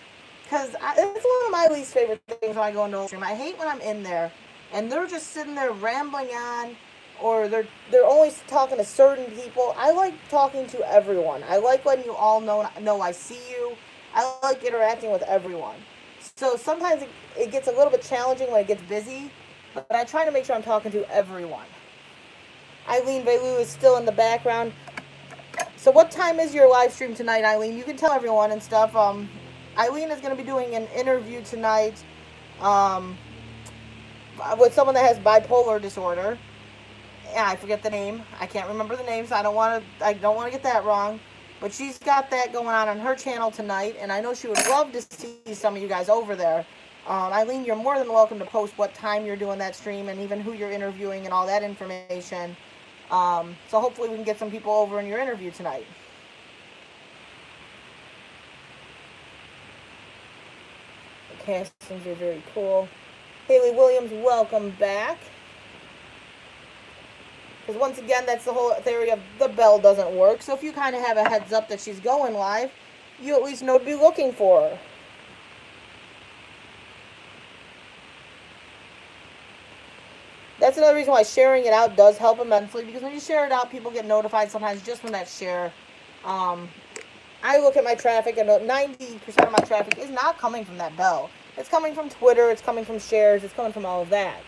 Because it's one of my least favorite things when I go into a stream. I hate when I'm in there and they're just sitting there rambling on or they're they're only talking to certain people. I like talking to everyone. I like letting you all know know I see you. I like interacting with everyone. So sometimes it, it gets a little bit challenging when it gets busy, but I try to make sure I'm talking to everyone. Eileen Belu is still in the background. so what time is your live stream tonight, Eileen? You can tell everyone and stuff. Um, Eileen is going to be doing an interview tonight um, with someone that has bipolar disorder. Yeah, I forget the name. I can't remember the names. I don't want to. I don't want to get that wrong. But she's got that going on on her channel tonight, and I know she would love to see some of you guys over there. Um, Eileen, you're more than welcome to post what time you're doing that stream and even who you're interviewing and all that information. Um, so hopefully we can get some people over in your interview tonight. The castings are very cool. Haley Williams, welcome back. Because once again, that's the whole theory of the bell doesn't work. So if you kind of have a heads up that she's going live, you at least know to be looking for her. That's another reason why sharing it out does help immensely. Because when you share it out, people get notified sometimes just from that share. Um, I look at my traffic, and 90% of my traffic is not coming from that bell. It's coming from Twitter, it's coming from shares, it's coming from all of that.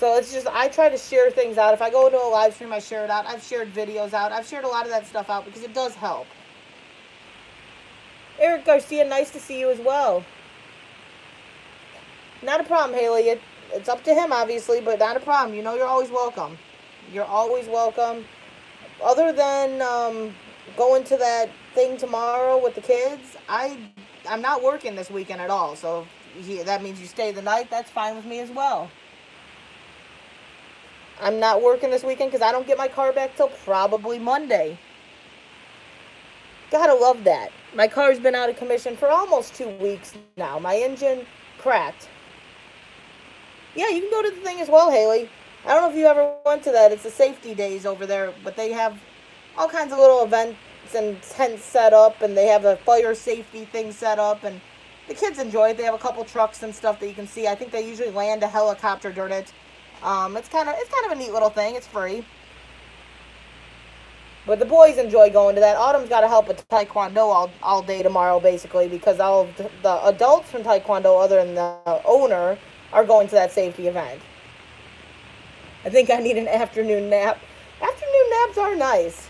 So it's just, I try to share things out. If I go to a live stream, I share it out. I've shared videos out. I've shared a lot of that stuff out because it does help. Eric Garcia, nice to see you as well. Not a problem, Haley. It, it's up to him, obviously, but not a problem. You know you're always welcome. You're always welcome. Other than um, going to that thing tomorrow with the kids, I, I'm not working this weekend at all. So you, that means you stay the night, that's fine with me as well. I'm not working this weekend because I don't get my car back till probably Monday. Gotta love that. My car's been out of commission for almost two weeks now. My engine cracked. Yeah, you can go to the thing as well, Haley. I don't know if you ever went to that. It's the safety days over there, but they have all kinds of little events and tents set up, and they have a fire safety thing set up, and the kids enjoy it. They have a couple trucks and stuff that you can see. I think they usually land a helicopter during it. Um, it's kind of it's kind of a neat little thing. It's free. But the boys enjoy going to that. Autumn's got to help with Taekwondo all, all day tomorrow, basically, because all of the adults from Taekwondo, other than the owner, are going to that safety event. I think I need an afternoon nap. Afternoon naps are nice.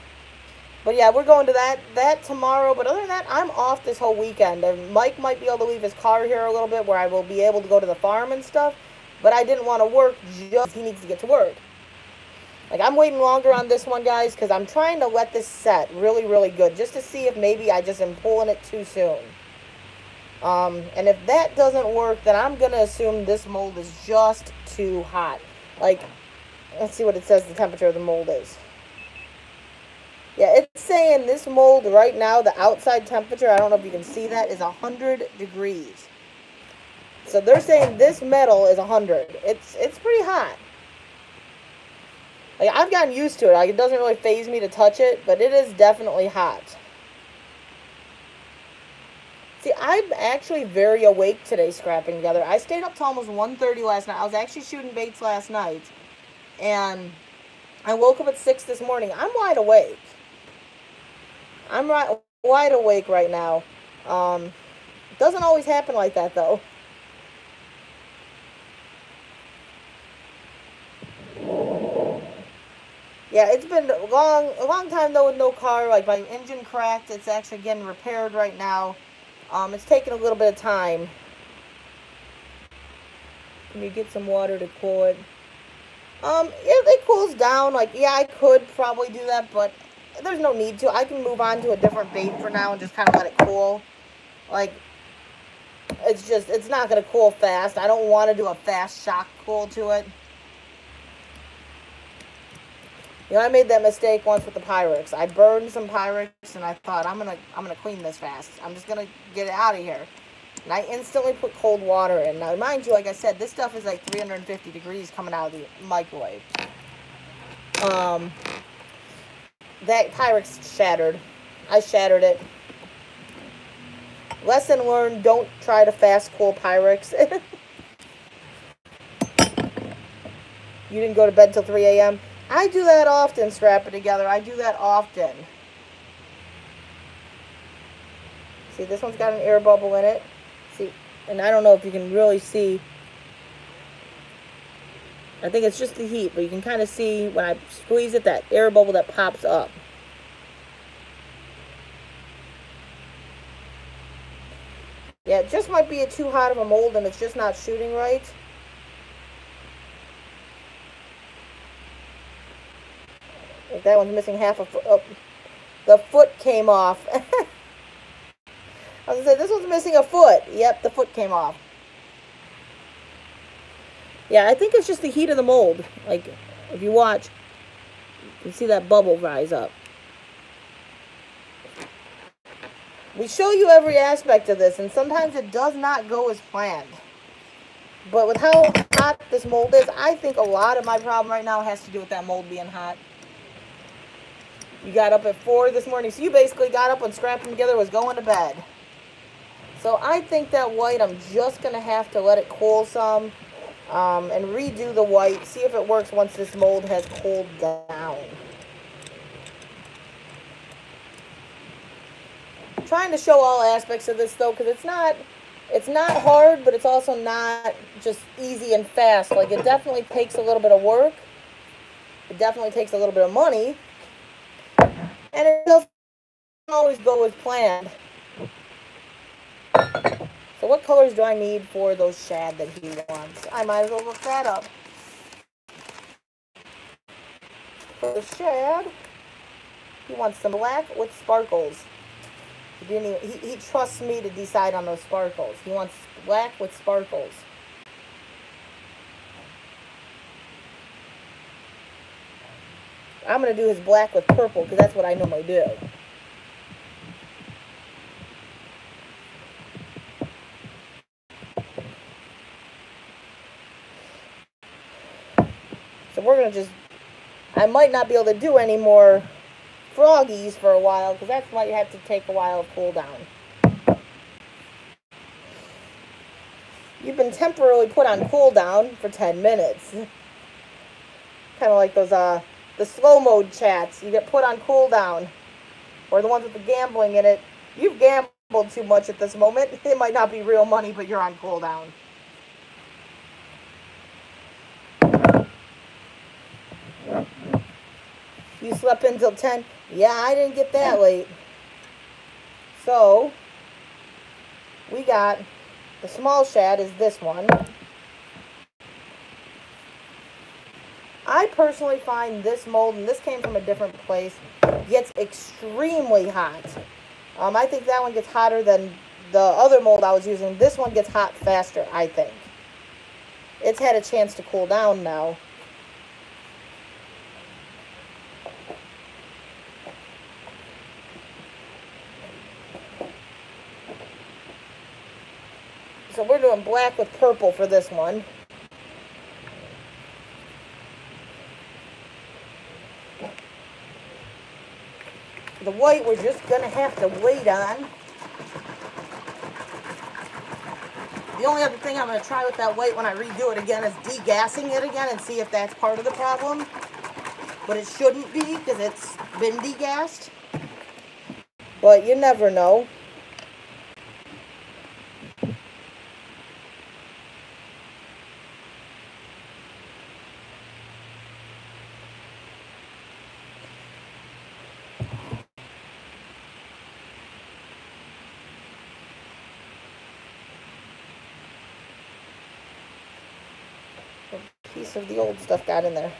But yeah, we're going to that that tomorrow. But other than that, I'm off this whole weekend. And Mike might be able to leave his car here a little bit where I will be able to go to the farm and stuff. But I didn't want to work just he needs to get to work. Like, I'm waiting longer on this one, guys, because I'm trying to let this set really, really good. Just to see if maybe I just am pulling it too soon. Um, and if that doesn't work, then I'm going to assume this mold is just too hot. Like, let's see what it says the temperature of the mold is. Yeah, it's saying this mold right now, the outside temperature, I don't know if you can see that, is 100 degrees. So they're saying this metal is 100. It's it's pretty hot. Like I've gotten used to it. Like it doesn't really faze me to touch it, but it is definitely hot. See, I'm actually very awake today scrapping together. I stayed up till almost 1.30 last night. I was actually shooting baits last night. And I woke up at 6 this morning. I'm wide awake. I'm right, wide awake right now. Um, doesn't always happen like that, though. Yeah, it's been a long, a long time though with no car. Like my engine cracked. It's actually getting repaired right now. Um, it's taking a little bit of time. Can you get some water to cool it? Um, if it cools down, like, yeah, I could probably do that, but there's no need to. I can move on to a different bait for now and just kind of let it cool. Like, it's just, it's not going to cool fast. I don't want to do a fast shock cool to it. You know, I made that mistake once with the Pyrex. I burned some Pyrex, and I thought, I'm gonna, I'm gonna clean this fast. I'm just gonna get it out of here. And I instantly put cold water in. Now, mind you, like I said, this stuff is like 350 degrees coming out of the microwave. Um, that Pyrex shattered. I shattered it. Lesson learned, don't try to fast cool Pyrex. (laughs) you didn't go to bed till 3 a.m.? I do that often, scrap it together. I do that often. See, this one's got an air bubble in it. See, and I don't know if you can really see. I think it's just the heat, but you can kind of see when I squeeze it, that air bubble that pops up. Yeah, it just might be a too hot of a mold and it's just not shooting right. That one's missing half a foot. Oh, the foot came off. (laughs) I was gonna say, this one's missing a foot. Yep, the foot came off. Yeah, I think it's just the heat of the mold. Like, if you watch, you see that bubble rise up. We show you every aspect of this, and sometimes it does not go as planned. But with how hot this mold is, I think a lot of my problem right now has to do with that mold being hot. You got up at 4 this morning, so you basically got up when scrapping together was going to bed. So I think that white, I'm just going to have to let it cool some um, and redo the white, see if it works once this mold has cooled down. Trying to show all aspects of this though, because it's not, it's not hard, but it's also not just easy and fast. Like it definitely takes a little bit of work. It definitely takes a little bit of money. And it doesn't always go as planned. So what colors do I need for those shad that he wants? I might as well look that up. For the shad, he wants some black with sparkles. He didn't even, he, he trusts me to decide on those sparkles. He wants black with sparkles. I'm going to do his black with purple because that's what I normally do. So we're going to just, I might not be able to do any more froggies for a while because that's why you have to take a while to cool down. You've been temporarily put on cooldown for 10 minutes. (laughs) kind of like those, uh, the slow mode chats. You get put on cooldown. Or the ones with the gambling in it. You've gambled too much at this moment. It might not be real money, but you're on cooldown. You slept until 10? Yeah, I didn't get that late. So, we got the small shad is this one. I personally find this mold, and this came from a different place, gets extremely hot. Um, I think that one gets hotter than the other mold I was using. This one gets hot faster, I think. It's had a chance to cool down now. So we're doing black with purple for this one. The white we're just going to have to wait on. The only other thing I'm going to try with that white when I redo it again is degassing it again and see if that's part of the problem. But it shouldn't be because it's been degassed. But you never know. piece of the old stuff got in there.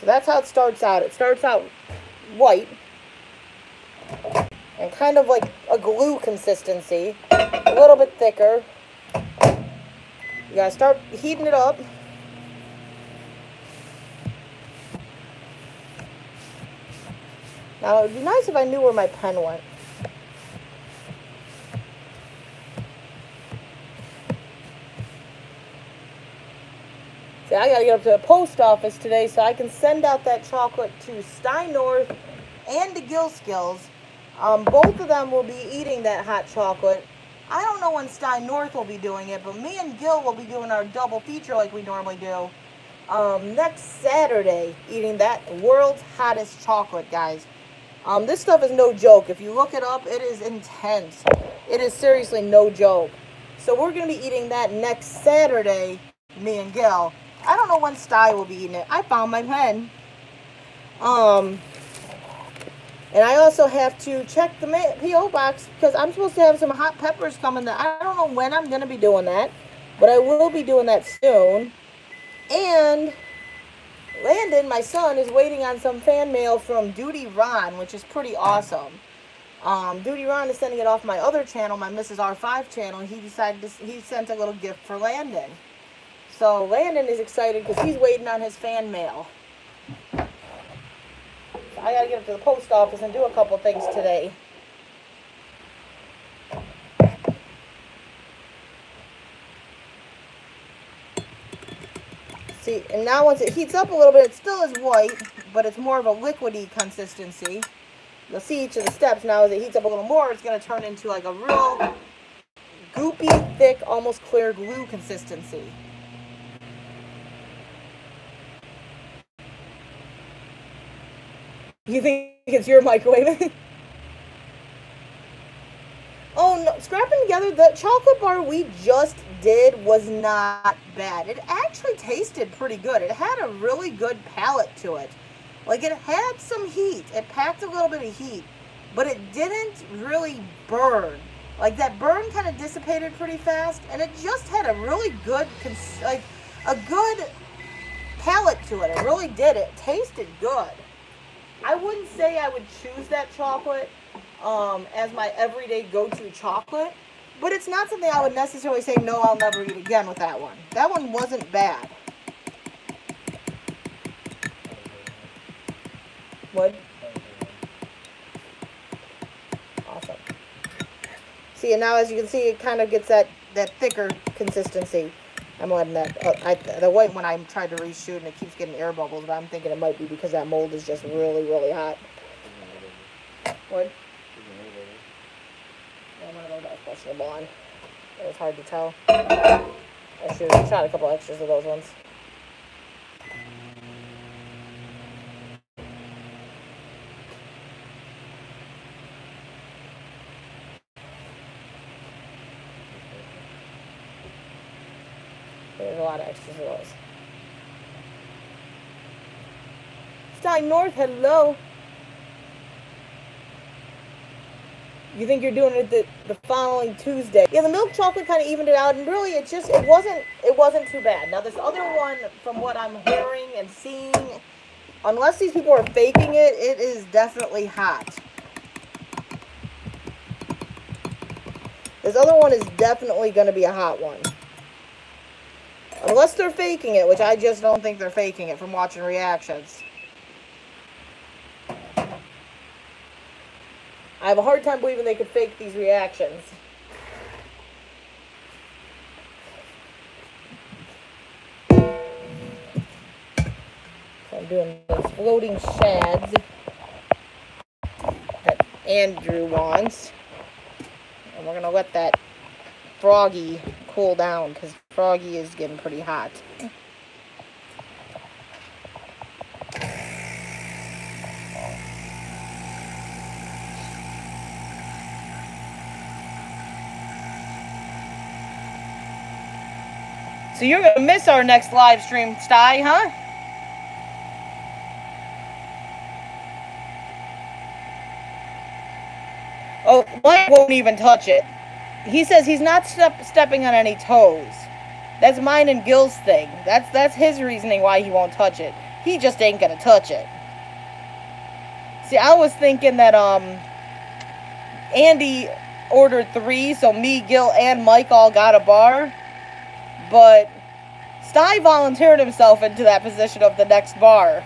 So that's how it starts out. It starts out white and kind of like a glue consistency, a little bit thicker. You gotta start heating it up. Now, it would be nice if I knew where my pen went. I gotta get up to the post office today so I can send out that chocolate to Stein North and to Gil Skills. Um, both of them will be eating that hot chocolate. I don't know when Stein North will be doing it, but me and Gil will be doing our double feature like we normally do. Um, next Saturday, eating that world's hottest chocolate, guys. Um, this stuff is no joke. If you look it up, it is intense. It is seriously no joke. So we're gonna be eating that next Saturday, me and Gil. I don't know when Sty will be eating it. I found my pen. Um, and I also have to check the PO box because I'm supposed to have some hot peppers coming. That I don't know when I'm gonna be doing that, but I will be doing that soon. And Landon, my son, is waiting on some fan mail from Duty Ron, which is pretty awesome. Um, Duty Ron is sending it off my other channel, my Mrs. R5 channel. He decided to, he sent a little gift for Landon. So Landon is excited because he's waiting on his fan mail. So I gotta get up to the post office and do a couple things today. See, and now once it heats up a little bit, it still is white, but it's more of a liquidy consistency. You'll see each of the steps now as it heats up a little more, it's going to turn into like a real goopy, thick, almost clear glue consistency. You think it's your microwave? (laughs) oh no, scrapping together the chocolate bar we just did was not bad. It actually tasted pretty good. It had a really good palate to it. Like it had some heat. It packed a little bit of heat, but it didn't really burn. Like that burn kind of dissipated pretty fast, and it just had a really good, like a good palate to it. It really did. It tasted good. I wouldn't say I would choose that chocolate um, as my everyday go-to chocolate, but it's not something I would necessarily say no, I'll never eat again with that one. That one wasn't bad. Would awesome. See, and now as you can see, it kind of gets that that thicker consistency. I'm letting that. Uh, I, the white one I tried to reshoot and it keeps getting air bubbles, but I'm thinking it might be because that mold is just really, really hot. What? I don't know about the on. It was hard to tell. I should have shot a couple extras of those ones. Lot of extras of those. Stein North, hello. You think you're doing it the, the following Tuesday? Yeah, the milk chocolate kind of evened it out, and really, it just it wasn't it wasn't too bad. Now this other one, from what I'm hearing and seeing, unless these people are faking it, it is definitely hot. This other one is definitely going to be a hot one. Unless they're faking it, which I just don't think they're faking it from watching reactions. I have a hard time believing they could fake these reactions. I'm doing those floating shads that Andrew wants. And we're going to let that Froggy cool down because Froggy is getting pretty hot. So you're gonna miss our next live stream, Sty, huh? Oh, Mike won't even touch it. He says he's not step, stepping on any toes. That's mine and Gil's thing. That's that's his reasoning why he won't touch it. He just ain't gonna touch it. See, I was thinking that um Andy ordered three, so me, Gil, and Mike all got a bar. But Sty volunteered himself into that position of the next bar.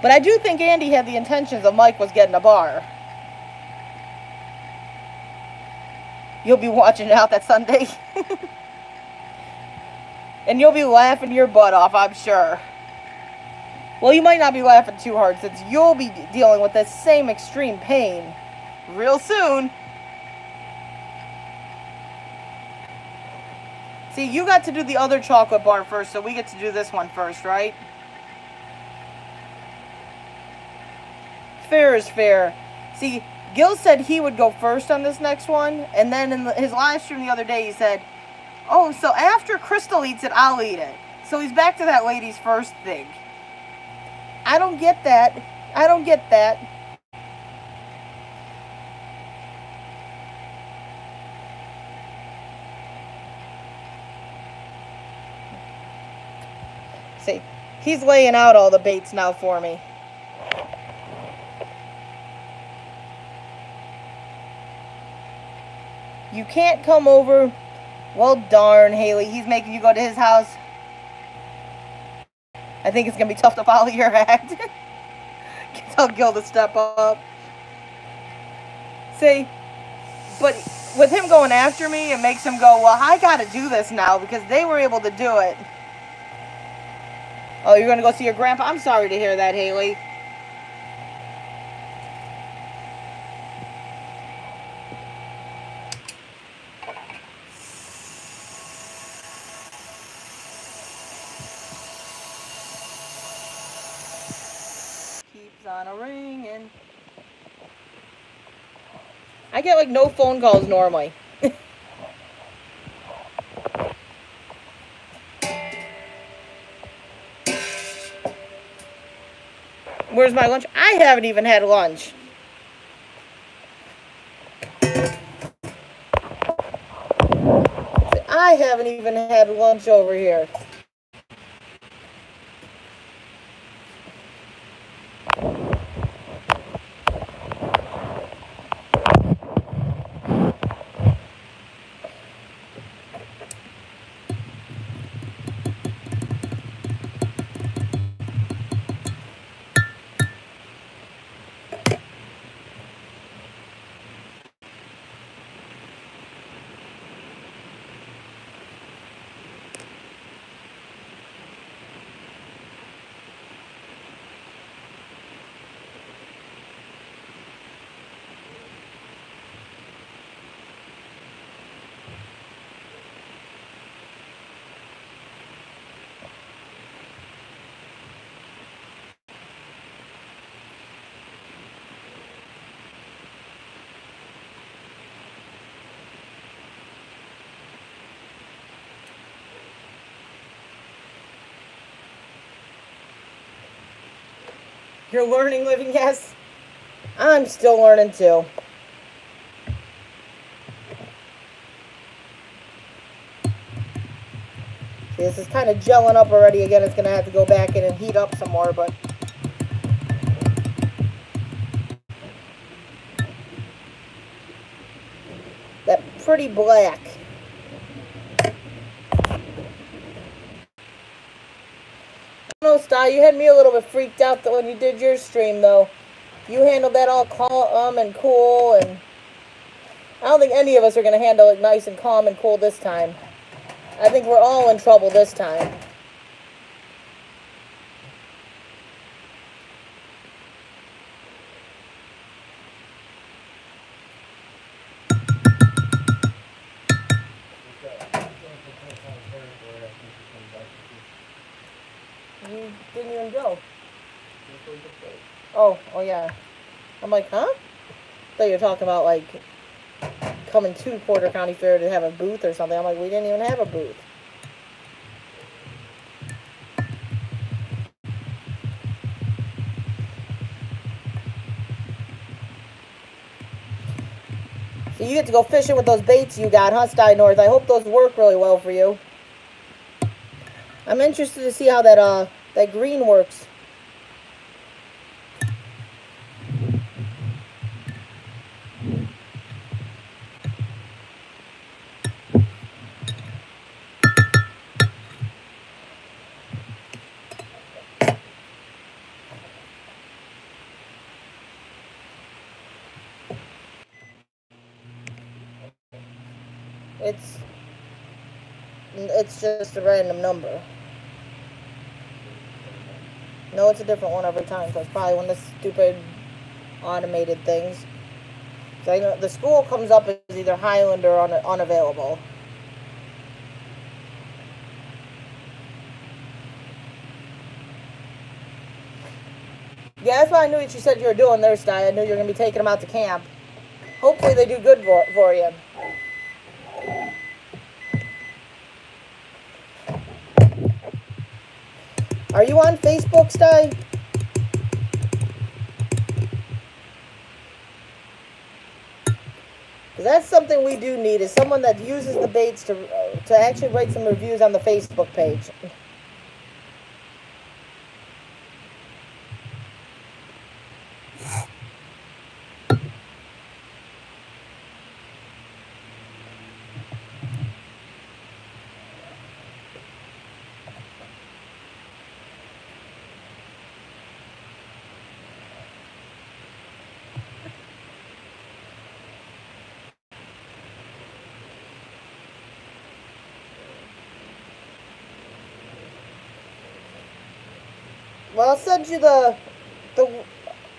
But I do think Andy had the intentions of Mike was getting a bar. You'll be watching out that Sunday. (laughs) and you'll be laughing your butt off, I'm sure. Well, you might not be laughing too hard since you'll be dealing with the same extreme pain real soon. See, you got to do the other chocolate bar first, so we get to do this one first, right? fair is fair. See, Gil said he would go first on this next one, and then in his live stream the other day, he said, "Oh, so after Crystal eats it, I'll eat it." So he's back to that ladies first thing. I don't get that. I don't get that. See, he's laying out all the baits now for me. You can't come over. Well, darn, Haley. He's making you go to his house. I think it's going to be tough to follow your (laughs) act. Tell Gil to step up. See, but with him going after me, it makes him go, well, I got to do this now because they were able to do it. Oh, you're going to go see your grandpa? I'm sorry to hear that, Haley. Keeps on a ringing. I get like no phone calls normally. (laughs) Where's my lunch? I haven't even had lunch. I haven't even had lunch over here. You're learning living, yes? I'm still learning too. See, this is kind of gelling up already. Again, it's going to have to go back in and heat up some more, but... That pretty black. You had me a little bit freaked out that when you did your stream, though. You handled that all calm um, and cool, and I don't think any of us are going to handle it nice and calm and cool this time. I think we're all in trouble this time. Like, huh? thought you were talking about like coming to Porter County Fair to have a booth or something. I'm like, we didn't even have a booth. So you get to go fishing with those baits you got, huh, Sty North? I hope those work really well for you. I'm interested to see how that uh that green works. It's just a random number. No, it's a different one every time. So it's probably one of the stupid automated things. So I know the school comes up as either Highland or un- unavailable. Yeah, that's why I knew what you said you were doing there, Sty. I knew you were going to be taking them out to camp. Hopefully they do good for, for you. Are you on Facebook, Sty? That's something we do need is someone that uses the baits to uh, to actually write some reviews on the Facebook page. Well, I'll send you the the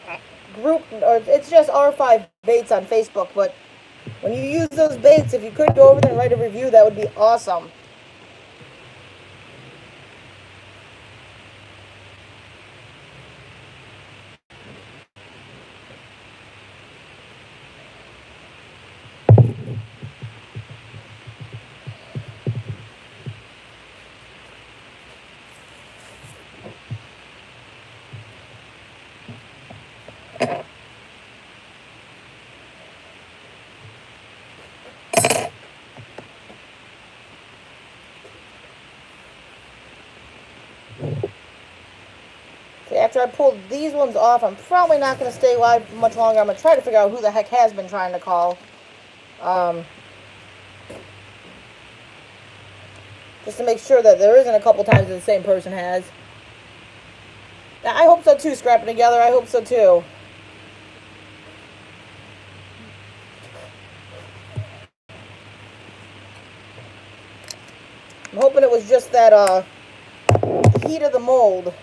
uh, group, or it's just R5 baits on Facebook. But when you use those baits, if you could go over there and write a review, that would be awesome. I pull these ones off, I'm probably not going to stay live much longer. I'm going to try to figure out who the heck has been trying to call. Um, just to make sure that there isn't a couple times that the same person has. I hope so too, scrapping together. I hope so too. I'm hoping it was just that uh, heat of the mold.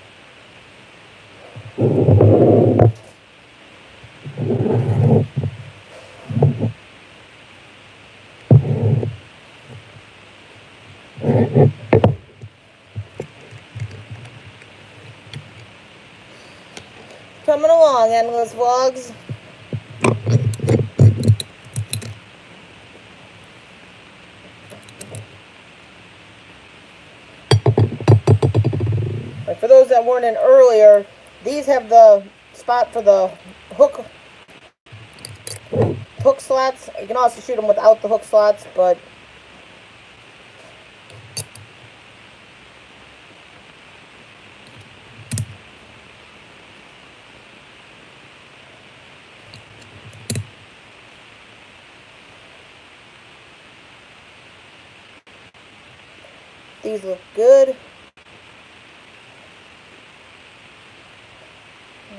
Coming Endless Vlogs. For those that weren't in earlier, these have the spot for the hook hook slots. You can also shoot them without the hook slots, but these look good.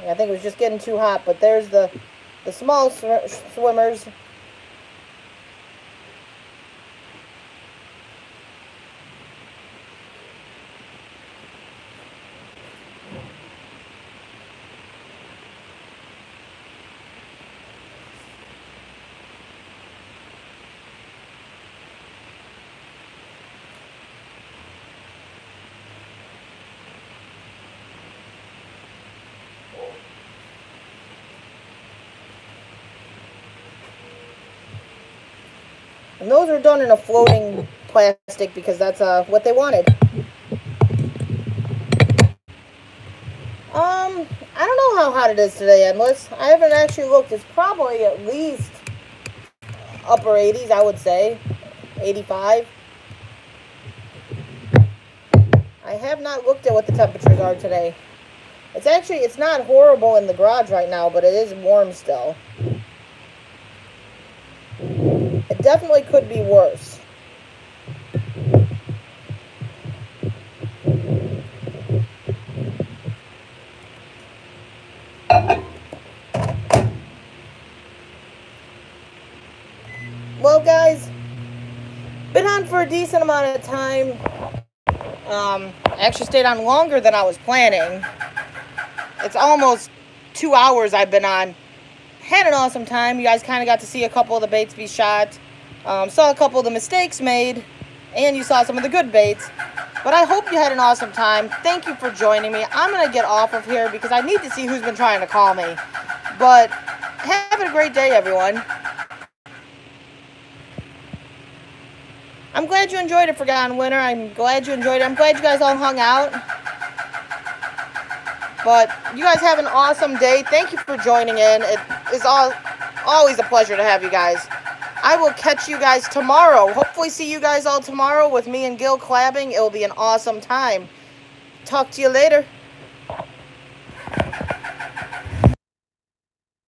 I think it was just getting too hot, but there's the the small sw swimmers. Done in a floating plastic because that's uh, what they wanted. Um, I don't know how hot it is today, Endless. I haven't actually looked. It's probably at least upper 80s, I would say. 85. I have not looked at what the temperatures are today. It's actually, it's not horrible in the garage right now, but it is warm still. It definitely could be worse. Well, guys, been on for a decent amount of time. Um, I actually stayed on longer than I was planning. It's almost two hours I've been on had an awesome time. You guys kind of got to see a couple of the baits be shot. Um, saw a couple of the mistakes made. and you saw some of the good baits. But I hope you had an awesome time. Thank you for joining me. I'm going to get off of here because I need to see who's been trying to call me. But have a great day, everyone. I'm glad you enjoyed it, Forgotten Winter. I'm glad you enjoyed it. I'm glad you guys all hung out. But you guys have an awesome day. Thank you for joining in. It is all always a pleasure to have you guys. I will catch you guys tomorrow. Hopefully see you guys all tomorrow with me and Gil clabbing. It will be an awesome time. Talk to you later.